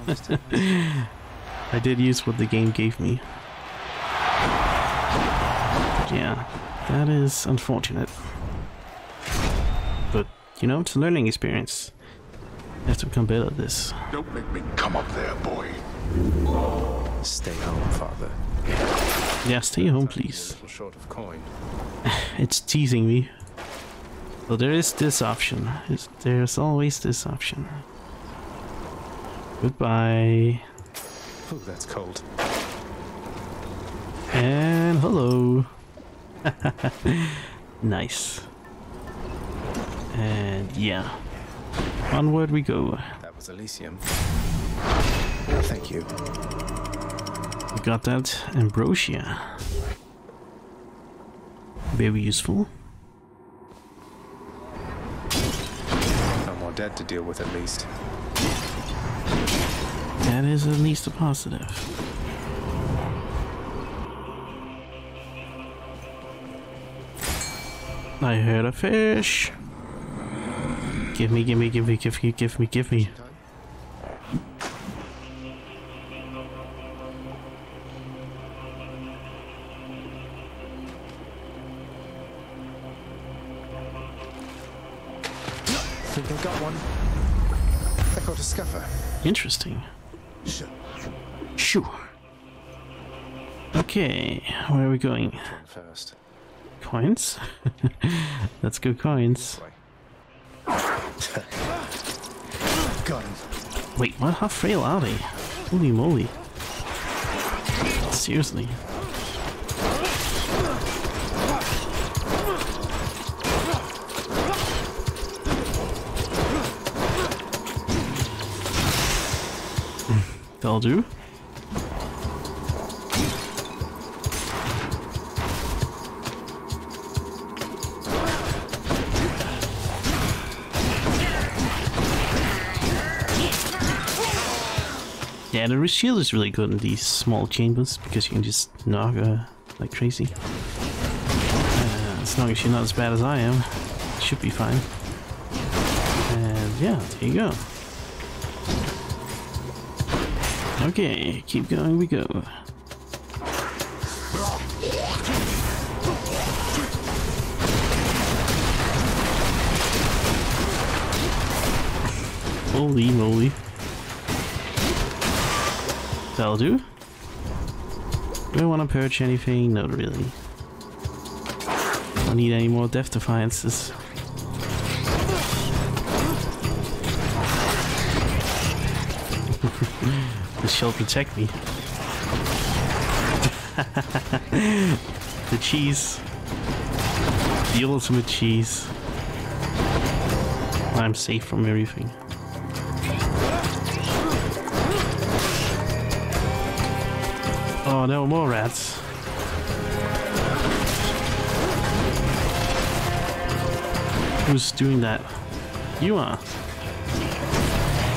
[SPEAKER 1] I did use what the game gave me. That is unfortunate. But, you know, it's a learning experience. You have to become better at this.
[SPEAKER 3] Don't make me come up there, boy.
[SPEAKER 11] Stay home, father.
[SPEAKER 1] Yeah, stay home, please.
[SPEAKER 11] A little short of coin.
[SPEAKER 1] It's teasing me. So there is this option. Is- There's always this option. Goodbye.
[SPEAKER 11] Ooh, that's cold.
[SPEAKER 1] And hello. nice. And yeah. Onward we go.
[SPEAKER 11] That was Elysium. Thank you.
[SPEAKER 1] We got that ambrosia. Very useful.
[SPEAKER 11] No more dead to deal with, at least.
[SPEAKER 1] That is at least a positive. I heard a fish. Give me, give me, give me, give me, give me, give me.
[SPEAKER 11] Think I got one.
[SPEAKER 2] I caught a scuffer.
[SPEAKER 1] Interesting.
[SPEAKER 2] Sure.
[SPEAKER 1] Shoo. Okay, where are we going?
[SPEAKER 2] First.
[SPEAKER 1] Coins? That's good coins. Wait, what? How frail are they? Holy moly. Seriously. That'll do. Yeah, the shield is really good in these small chambers because you can just knock uh, like crazy. Uh, as long as you're not as bad as I am, should be fine. And yeah, there you go. Okay, keep going we go. Holy moly. That'll do. Do I want to purge anything? Not really. I Don't need any more Death Defiances. this shall protect me. the cheese. The ultimate cheese. I'm safe from everything. Oh, no more rats. Who's doing that? You are.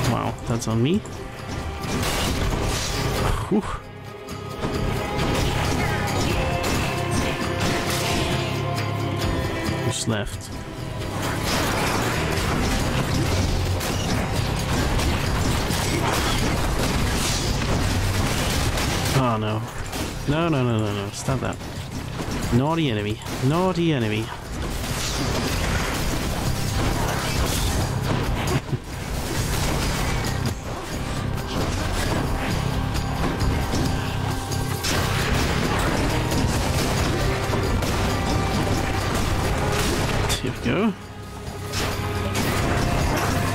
[SPEAKER 1] Wow, that's on me. Whew. Who's left? Oh no. No, no, no, no, no. Stop that. Naughty enemy. Naughty enemy. Here we go.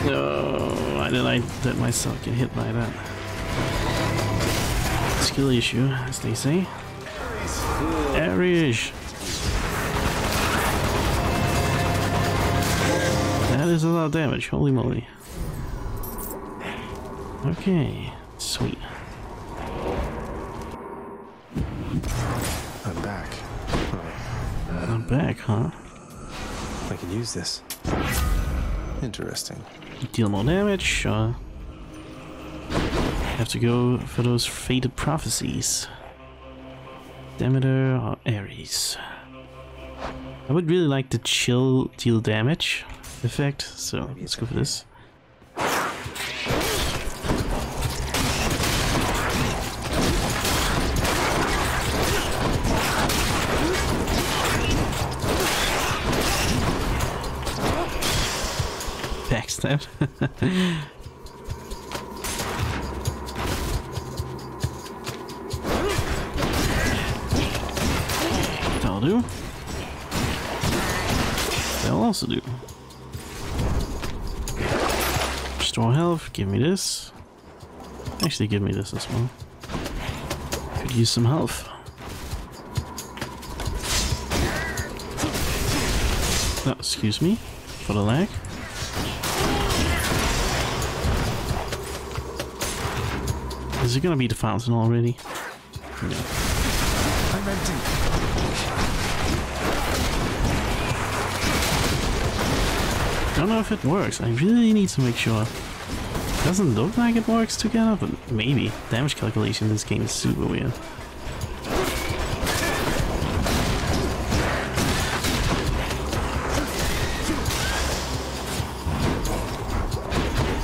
[SPEAKER 1] No, why did I let myself get hit by that? Skill issue, as they say. Ares! That is a lot of damage, holy moly. Okay, sweet.
[SPEAKER 2] I'm back.
[SPEAKER 1] I'm back, huh?
[SPEAKER 2] I can use this. Interesting.
[SPEAKER 1] Deal more damage, uh, have to go for those fated prophecies. Demeter or Ares. I would really like the chill deal damage effect, so let's go for this. Backstab. do. That'll also do. Restore health, give me this. Actually, give me this as well. Could use some health. Oh, excuse me for the lag. Is it gonna be the fountain already? No. Don't know if it works. I really need to make sure. It Doesn't look like it works together, but maybe. Damage calculation in this game is super weird.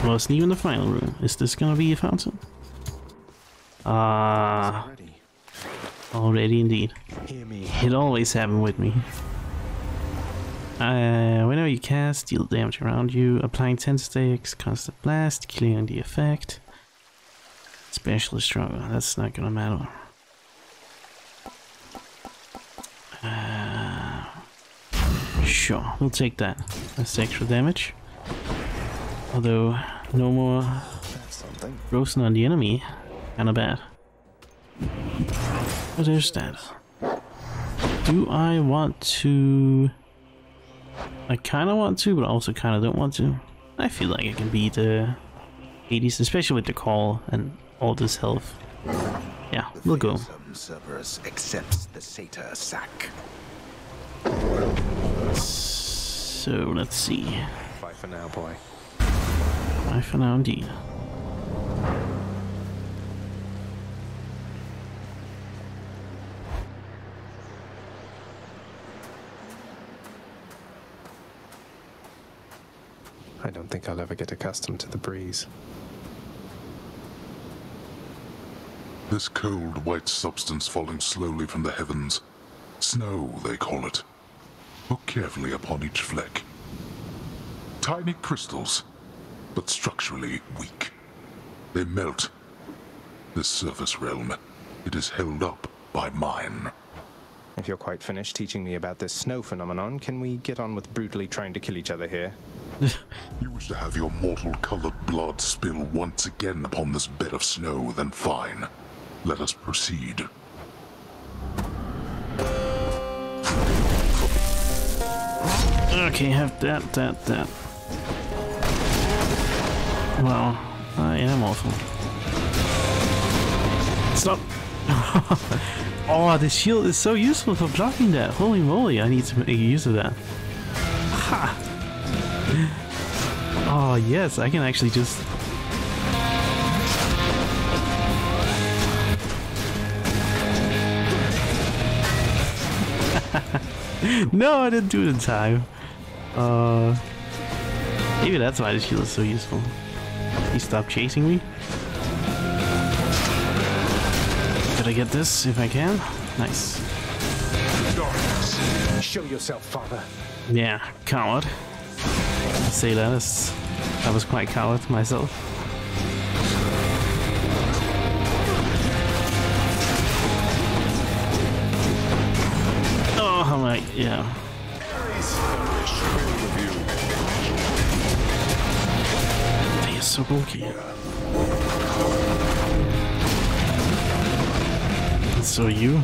[SPEAKER 1] Wasn't even the final room. Is this gonna be a fountain? Ah,
[SPEAKER 2] Already.
[SPEAKER 1] already indeed. It always happened with me. Uh, whenever you cast, deal damage around you, applying 10 stakes, constant blast, killing the effect. Specialist struggle, that's not gonna matter. Uh, sure, we'll take that. That's extra damage. Although, no more roasting on the enemy. Kinda bad. But there's that. Do I want to... I kinda want to, but I also kinda don't want to. I feel like I can beat the Hades, especially with the call and all this health. Yeah, we'll go.
[SPEAKER 4] Cerberus accepts the satyr sack.
[SPEAKER 1] So let's see.
[SPEAKER 2] Bye for now, boy.
[SPEAKER 1] Bye for now, indeed.
[SPEAKER 2] I don't think I'll ever get accustomed to the breeze.
[SPEAKER 3] This cold white substance falling slowly from the heavens. Snow, they call it. Look carefully upon each fleck. Tiny crystals, but structurally weak. They melt. This surface realm, it is held up by mine.
[SPEAKER 2] If you're quite finished teaching me about this snow phenomenon, can we get on with brutally trying to kill each other here?
[SPEAKER 3] You wish to have your mortal colored blood spill once again upon this bed of snow, then fine. Let us proceed.
[SPEAKER 1] Okay, have that, that, that. Well, I am awful. Stop! oh, this shield is so useful for blocking that. Holy moly, I need to make use of that. Yes, I can actually just... no, I didn't do it in time. Uh, maybe that's why the shield is so useful. He stopped chasing me. Gotta get this if I can. Nice.
[SPEAKER 2] Show yourself, father.
[SPEAKER 1] Yeah, coward. I say that I was quite coward myself. Oh, I'm like, yeah. They are so bulky. And so you.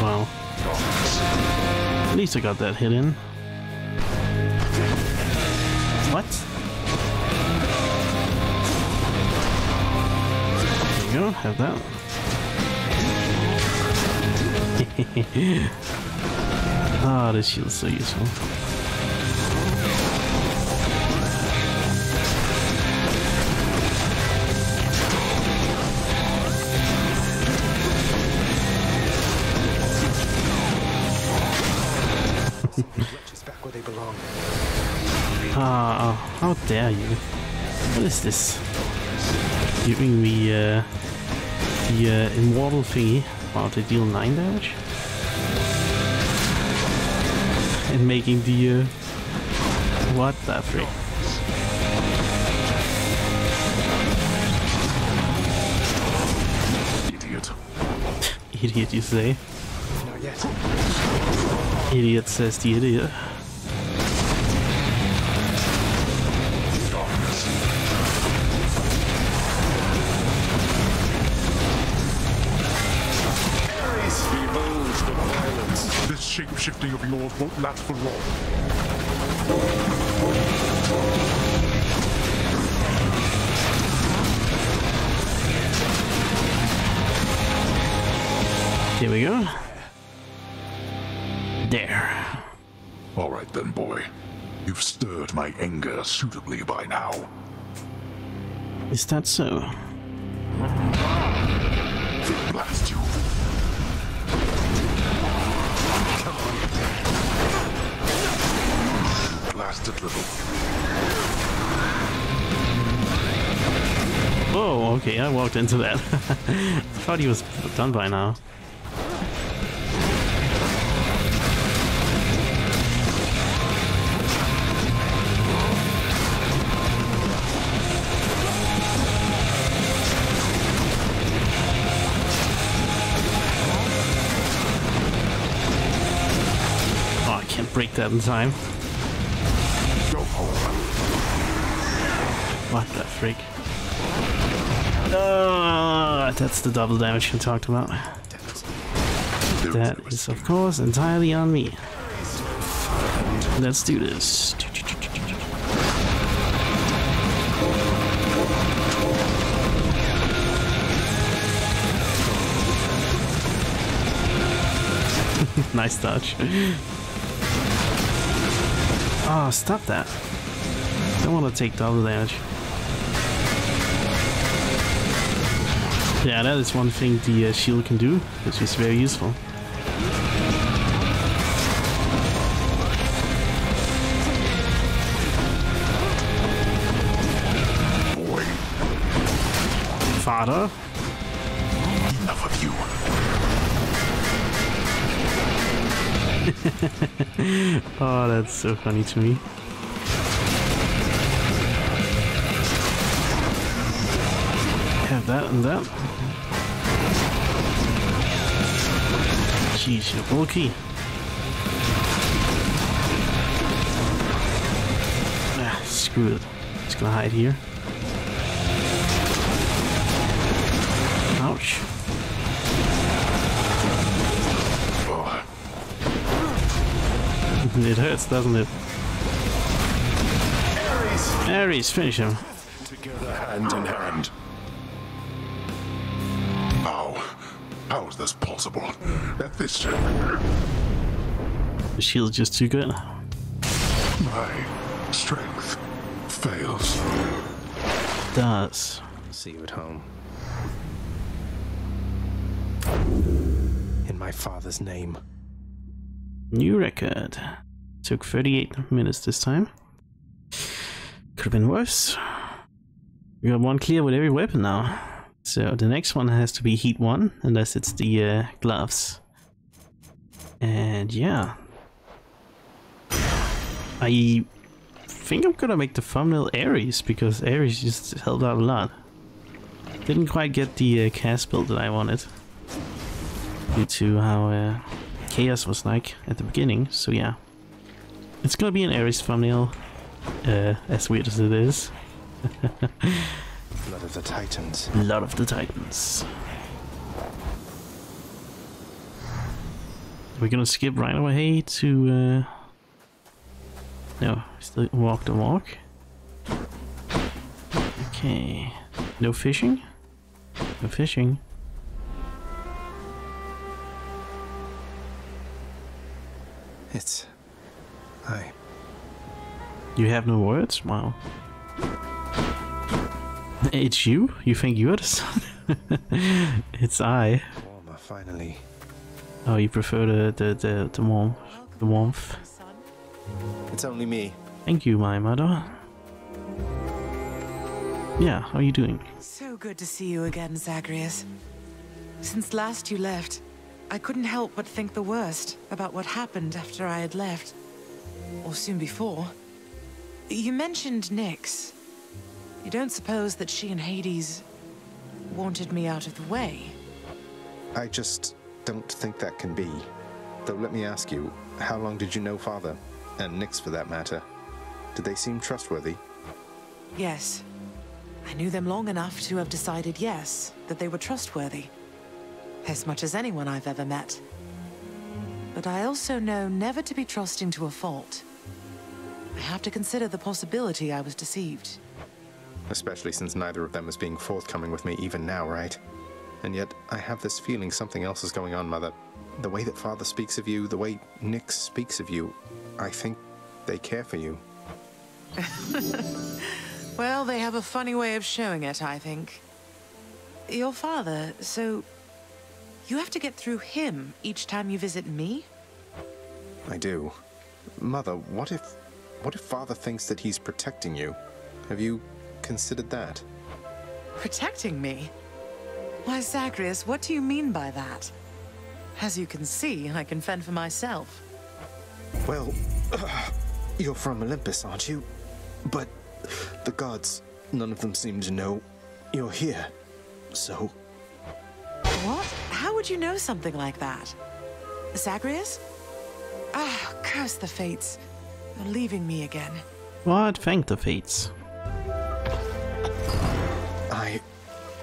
[SPEAKER 1] Wow. At least I got that hit in. Go, have that. Ah, oh, this shield's so useful. Ah, how dare you? What is this? Giving me uh, the uh, immortal thingy. Wow, they deal 9 damage? And making the... Uh, what the frick?
[SPEAKER 3] Idiot.
[SPEAKER 1] Idiot, you say?
[SPEAKER 2] Not yet.
[SPEAKER 1] Idiot says the idiot.
[SPEAKER 3] Shape-shifting won't last for long.
[SPEAKER 1] Here we go. There.
[SPEAKER 3] All right then, boy. You've stirred my anger suitably by now.
[SPEAKER 1] Is that so?
[SPEAKER 3] little.
[SPEAKER 1] Oh, okay, I walked into that. I thought he was done by now. Oh, break that in time. Freak? Uh, that's the double damage we talked about. That is, of course, entirely on me. Let's do this. nice dodge. Oh, stop that. I don't want to take double damage. Yeah, that is one thing the uh, shield can do, which is very useful. Father?
[SPEAKER 3] enough of you.
[SPEAKER 1] Oh, that's so funny to me. And that. Jeez, you're bulky. Ah, screw it. Just gonna hide here. Ouch. It hurts, doesn't it? Ares, finish him.
[SPEAKER 3] together hand in hand. This possible? At this
[SPEAKER 1] The shield's just too good.
[SPEAKER 3] my strength fails.
[SPEAKER 1] Does.
[SPEAKER 2] See you at home. In my father's name.
[SPEAKER 1] New record. Took 38 minutes this time. Could have been worse. We got one clear with every weapon now. So the next one has to be Heat 1, unless it's the uh, gloves. And yeah. I think I'm gonna make the thumbnail Ares, because Ares just held out a lot. Didn't quite get the uh, cast build that I wanted. Due to how uh, Chaos was like at the beginning, so yeah. It's gonna be an Ares thumbnail, uh, as weird as it is.
[SPEAKER 2] Blood of the Titans.
[SPEAKER 1] Lot of the Titans. We're gonna skip right away to, uh... No, still walk the walk. Okay. No fishing? No fishing.
[SPEAKER 2] It's. I.
[SPEAKER 1] You have no words? Wow. It's you? You think you're the son? it's I.
[SPEAKER 2] Warmer, finally.
[SPEAKER 1] Oh, you prefer the the the, the warmth, the warmth.
[SPEAKER 2] It's only me.
[SPEAKER 1] Thank you, my mother. Yeah, how are you doing?
[SPEAKER 6] So good to see you again, Zagreus. Since last you left, I couldn't help but think the worst about what happened after I had left. Or soon before. You mentioned Nyx. You don't suppose that she and Hades wanted me out of the way?
[SPEAKER 2] I just don't think that can be. Though let me ask you, how long did you know father? And Nyx for that matter. Did they seem trustworthy?
[SPEAKER 6] Yes. I knew them long enough to have decided yes, that they were trustworthy. As much as anyone I've ever met. But I also know never to be trusting to a fault. I have to consider the possibility I was deceived.
[SPEAKER 2] Especially since neither of them is being forthcoming with me even now, right? And yet, I have this feeling something else is going on, Mother. The way that Father speaks of you, the way Nyx speaks of you, I think they care for you.
[SPEAKER 6] Well, they have a funny way of showing it, I think. Your father, so... You have to get through him each time you visit me?
[SPEAKER 2] I do. Mother, what if. What if Father thinks that he's protecting you? Have you considered that?
[SPEAKER 6] Protecting me? Why, Zagreus, what do you mean by that? As you can see, I can fend for myself.
[SPEAKER 2] Well, you're from Olympus, aren't you? But the gods, none of them seem to know you're here. So,
[SPEAKER 6] What? How would you know something like that? Zagreus? Ah, curse the fates. You're leaving me again.
[SPEAKER 1] What? Thank the fates.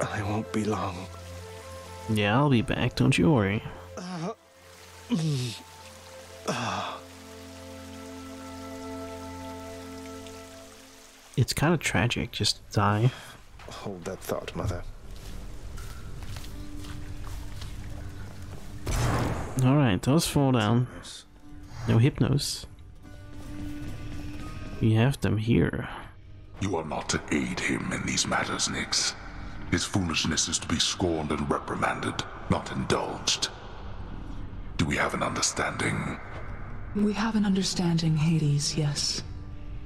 [SPEAKER 2] I. I won't be long.
[SPEAKER 1] Yeah, I'll be back, don't you worry. It's kind of tragic, just die.
[SPEAKER 2] Hold that thought, Mother.
[SPEAKER 1] Alright, those fall down. No hypnos. We have them here.
[SPEAKER 3] You are not to aid him in these matters, Nyx. His foolishness is to be scorned and reprimanded, not indulged. Do we have an understanding?
[SPEAKER 12] We have an understanding, Hades, yes.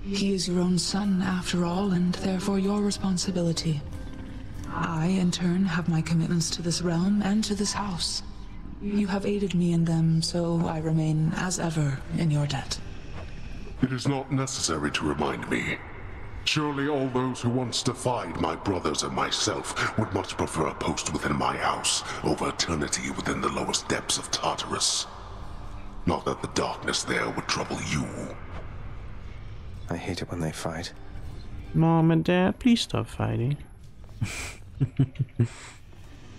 [SPEAKER 12] He is your own son, after all, and therefore your responsibility. I, in turn, have my commitments to this realm and to this house. You have aided me in them, so I remain, as ever, in your debt.
[SPEAKER 3] It is not necessary to remind me. Surely all those who once defied my brothers and myself would much prefer a post within my house over eternity within the lowest depths of Tartarus. Not that the darkness there would trouble you.
[SPEAKER 2] I hate it when they fight.
[SPEAKER 1] Mom and Dad, please stop fighting.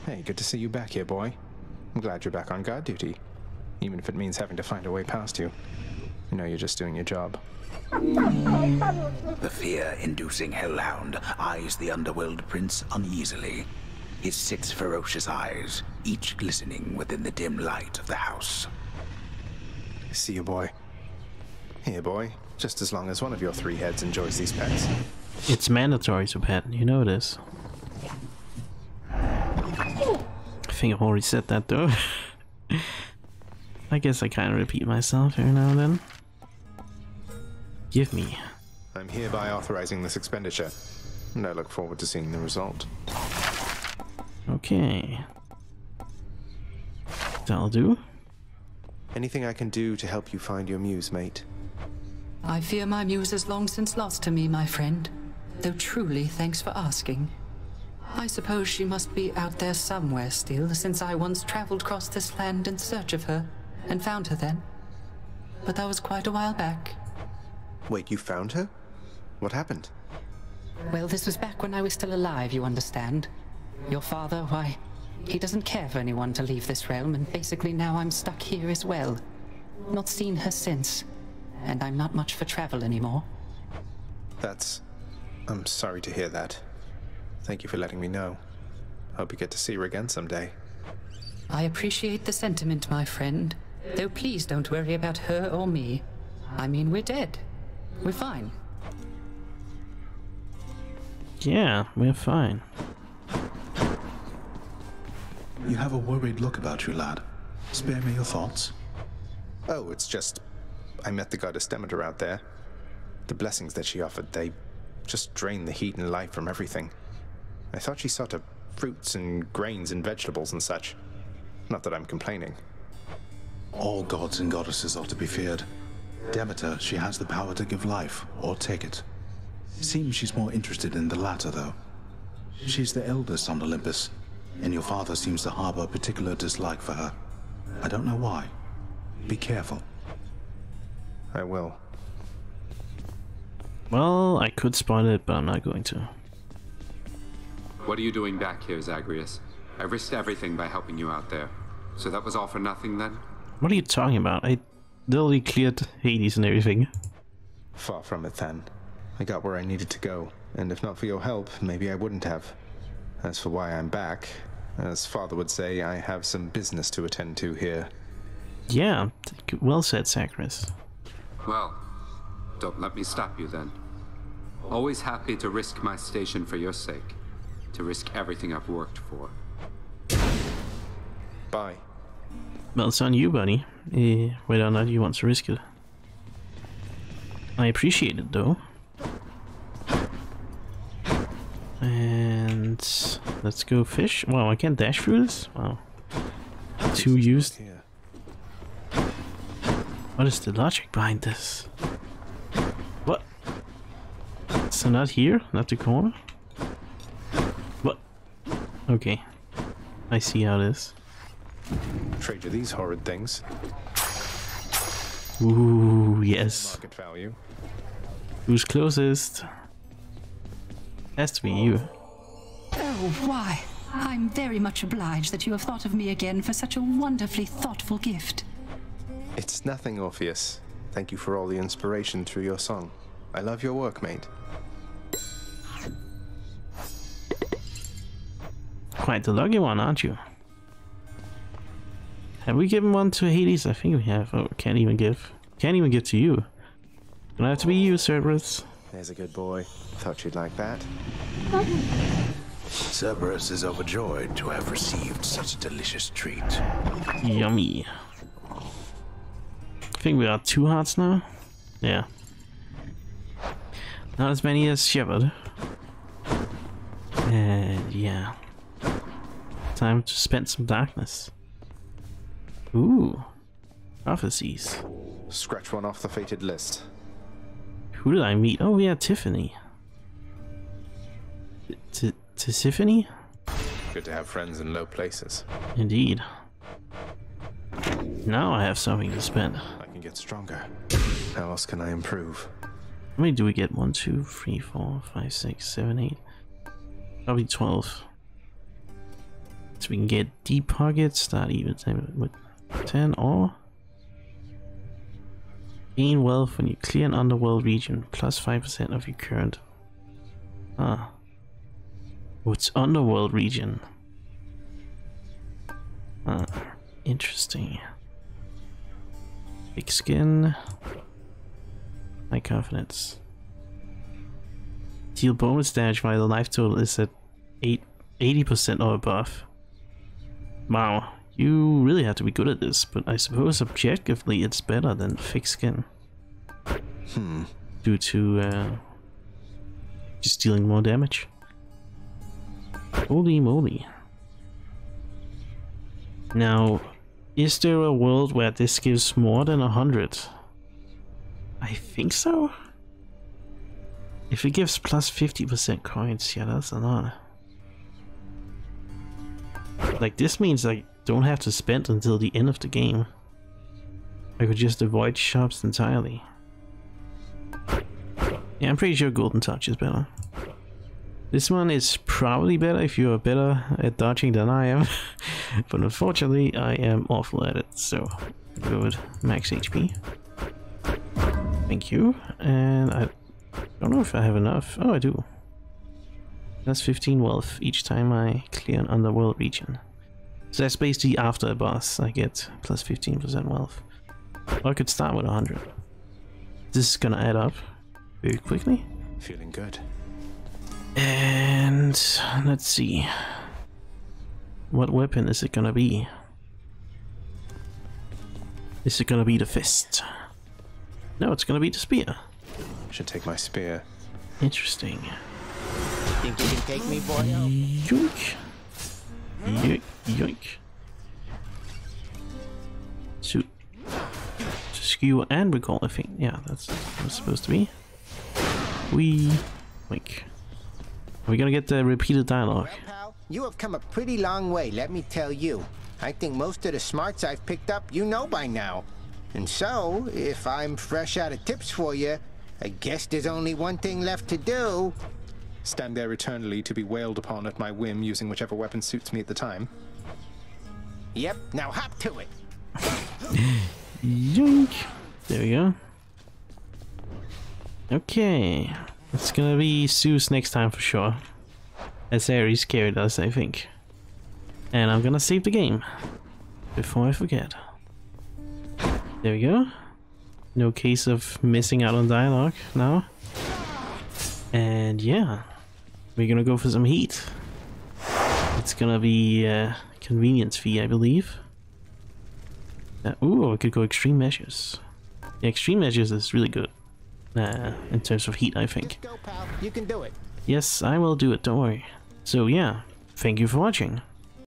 [SPEAKER 2] Hey, good to see you back here, boy. I'm glad you're back on guard duty. Even if it means having to find a way past you. You know you're just doing your job.
[SPEAKER 4] The fear-inducing hellhound eyes the underworld prince uneasily. His six ferocious eyes, each glistening within the dim light of the house.
[SPEAKER 2] See you, boy. Here, boy. Just as long as one of your three heads enjoys these pets.
[SPEAKER 1] It's mandatory to pet, you know this. I think I've already said that though. I guess I kind of repeat myself every now and then. Give me.
[SPEAKER 2] I'm hereby authorizing this expenditure, and I look forward to seeing the result.
[SPEAKER 1] Okay. That'll do.
[SPEAKER 2] Anything I can do to help you find your muse, mate?
[SPEAKER 12] I fear my muse is long since lost to me, my friend. Though truly, thanks for asking. I suppose she must be out there somewhere still, since I once traveled across this land in search of her, and found her then. But that was quite a while back.
[SPEAKER 2] Wait, you found her? What happened?
[SPEAKER 12] Well, this was back when I was still alive, you understand. Your father, why, he doesn't care for anyone to leave this realm, and basically now I'm stuck here as well. Not seen her since, and I'm not much for travel anymore.
[SPEAKER 2] That's. I'm sorry to hear that. Thank you for letting me know. Hope you get to see her again someday.
[SPEAKER 12] I appreciate the sentiment, my friend. Though please don't worry about her or me. I mean, we're dead. We're fine.
[SPEAKER 1] Yeah, we're fine.
[SPEAKER 13] You have a worried look about you, lad. Spare me your thoughts.
[SPEAKER 2] Oh, it's just. I met the goddess Demeter out there. The blessings that she offered, they just drain the heat and life from everything. I thought she saw to fruits and grains and vegetables and such. Not that I'm complaining.
[SPEAKER 13] All gods and goddesses are to be feared. Demeter, she has the power to give life, or take it. Seems she's more interested in the latter, though. She's the eldest on Olympus, and your father seems to harbor a particular dislike for her. I don't know why. Be careful.
[SPEAKER 2] I will.
[SPEAKER 1] Well, I could spot it, but I'm not going to.
[SPEAKER 9] What are you doing back here, Zagreus? I risked everything by helping you out there. So that was all for nothing then?
[SPEAKER 1] What are you talking about? I literally cleared Hades and everything.
[SPEAKER 2] Far from it then. I got where I needed to go, and if not for your help, maybe I wouldn't have. As for why I'm back, as father would say, I have some business to attend to here.
[SPEAKER 1] Yeah, well said, Zagreus.
[SPEAKER 9] Well, don't let me stop you then. Always happy to risk my station for your sake. To risk everything I've worked for.
[SPEAKER 2] Bye.
[SPEAKER 1] Well, it's on you, buddy. Eh, whether or not you want to risk it. I appreciate it, though. And let's go fish. Wow, I can't dash through this? Wow. Two used. What is the logic behind this? What? So not here? Not the corner? What? Okay. I see how it is.
[SPEAKER 2] Trade you these horrid things.
[SPEAKER 1] Ooh, yes.
[SPEAKER 2] Market value.
[SPEAKER 1] Who's closest? Has to be you.
[SPEAKER 14] Oh, why? I'm very much obliged that you have thought of me again for such a wonderfully thoughtful gift.
[SPEAKER 2] It's nothing, Orpheus. Thank you for all the inspiration through your song. I love your work, mate.
[SPEAKER 1] Quite the lucky one, aren't you? Have we given one to Hades? I think we have. Oh, can't even give. Can't even give to you. Gonna have to be you, Cerberus.
[SPEAKER 2] There's a good boy. Thought you'd like that.
[SPEAKER 4] Cerberus is overjoyed to have received such a delicious treat.
[SPEAKER 1] Yummy. I think we are two hearts now. Yeah. Not as many as Shepard. And yeah. Time to spend some darkness. Ooh. Prophecies.
[SPEAKER 2] Scratch one off the fated list.
[SPEAKER 1] Who did I meet? Oh yeah, Tiffany. T to Tiffany?
[SPEAKER 2] Good to have friends in low places.
[SPEAKER 1] Indeed. Now I have something to spend.
[SPEAKER 2] I can get stronger. How else can I improve?
[SPEAKER 1] How many do we get? One, two, three, four, five, six, seven, eight. Probably 12. So we can get deep pockets, start even with 10 or gain wealth when you clear an underworld region, plus 5% of your current. Ah. What's underworld region? Ah, interesting. Big skin. High confidence. Deal bonus damage while the life total is at 8, 80% or above. Wow, you really have to be good at this, but I suppose objectively it's better than thick skin.
[SPEAKER 2] Hmm.
[SPEAKER 1] Due to uh, just dealing more damage. Holy moly. Now, is there a world where this gives more than a hundred? I think so. If it gives plus 50% coins, yeah, that's a lot. Like, this means I don't have to spend until the end of the game. I could just avoid shops entirely. Yeah, I'm pretty sure Golden Touch is better. This one is probably better if you are better at dodging than I am. but unfortunately, I am awful at it, so go with max HP. Thank you. And I don't know if I have enough. Oh, I do. That's 15 wealth each time I clear an underworld region. So that's basically after a boss, I get plus 15% wealth. I could start with 100. This is gonna add up very quickly.
[SPEAKER 2] Feeling good.
[SPEAKER 1] And let's see. What weapon is it gonna be? Is it gonna be the fist? No, it's gonna be the spear.
[SPEAKER 2] Should take my spear.
[SPEAKER 1] Interesting.
[SPEAKER 15] Think you can take me, boy?
[SPEAKER 1] Yoink. Yoink. Yoink. So, skew and recall, I think. Yeah, that's supposed to be. We. Wink. Are we gonna get the repeated dialogue?
[SPEAKER 15] Pal, you have come a pretty long way, let me tell you. I think most of the smarts I've picked up you know by now. And so, if I'm fresh out of tips for you, I guess there's only one thing left to do.
[SPEAKER 2] Stand there eternally to be wailed upon at my whim using whichever weapon suits me at the time.
[SPEAKER 15] Yep, now hop to it.
[SPEAKER 1] Yoink. There we go. Okay. It's gonna be Zeus next time for sure. As Ares carried us, I think. And I'm gonna save the game. Before I forget. There we go. No case of missing out on dialogue now. And yeah. We're gonna go for some heat. It's gonna be a convenience fee, I believe. Uh, ooh, I could go extreme measures. Yeah, extreme measures is really good. Uh, in terms of heat, I think.
[SPEAKER 15] Go. You can do it.
[SPEAKER 1] Yes, I will do it, don't worry. So yeah, thank you for watching.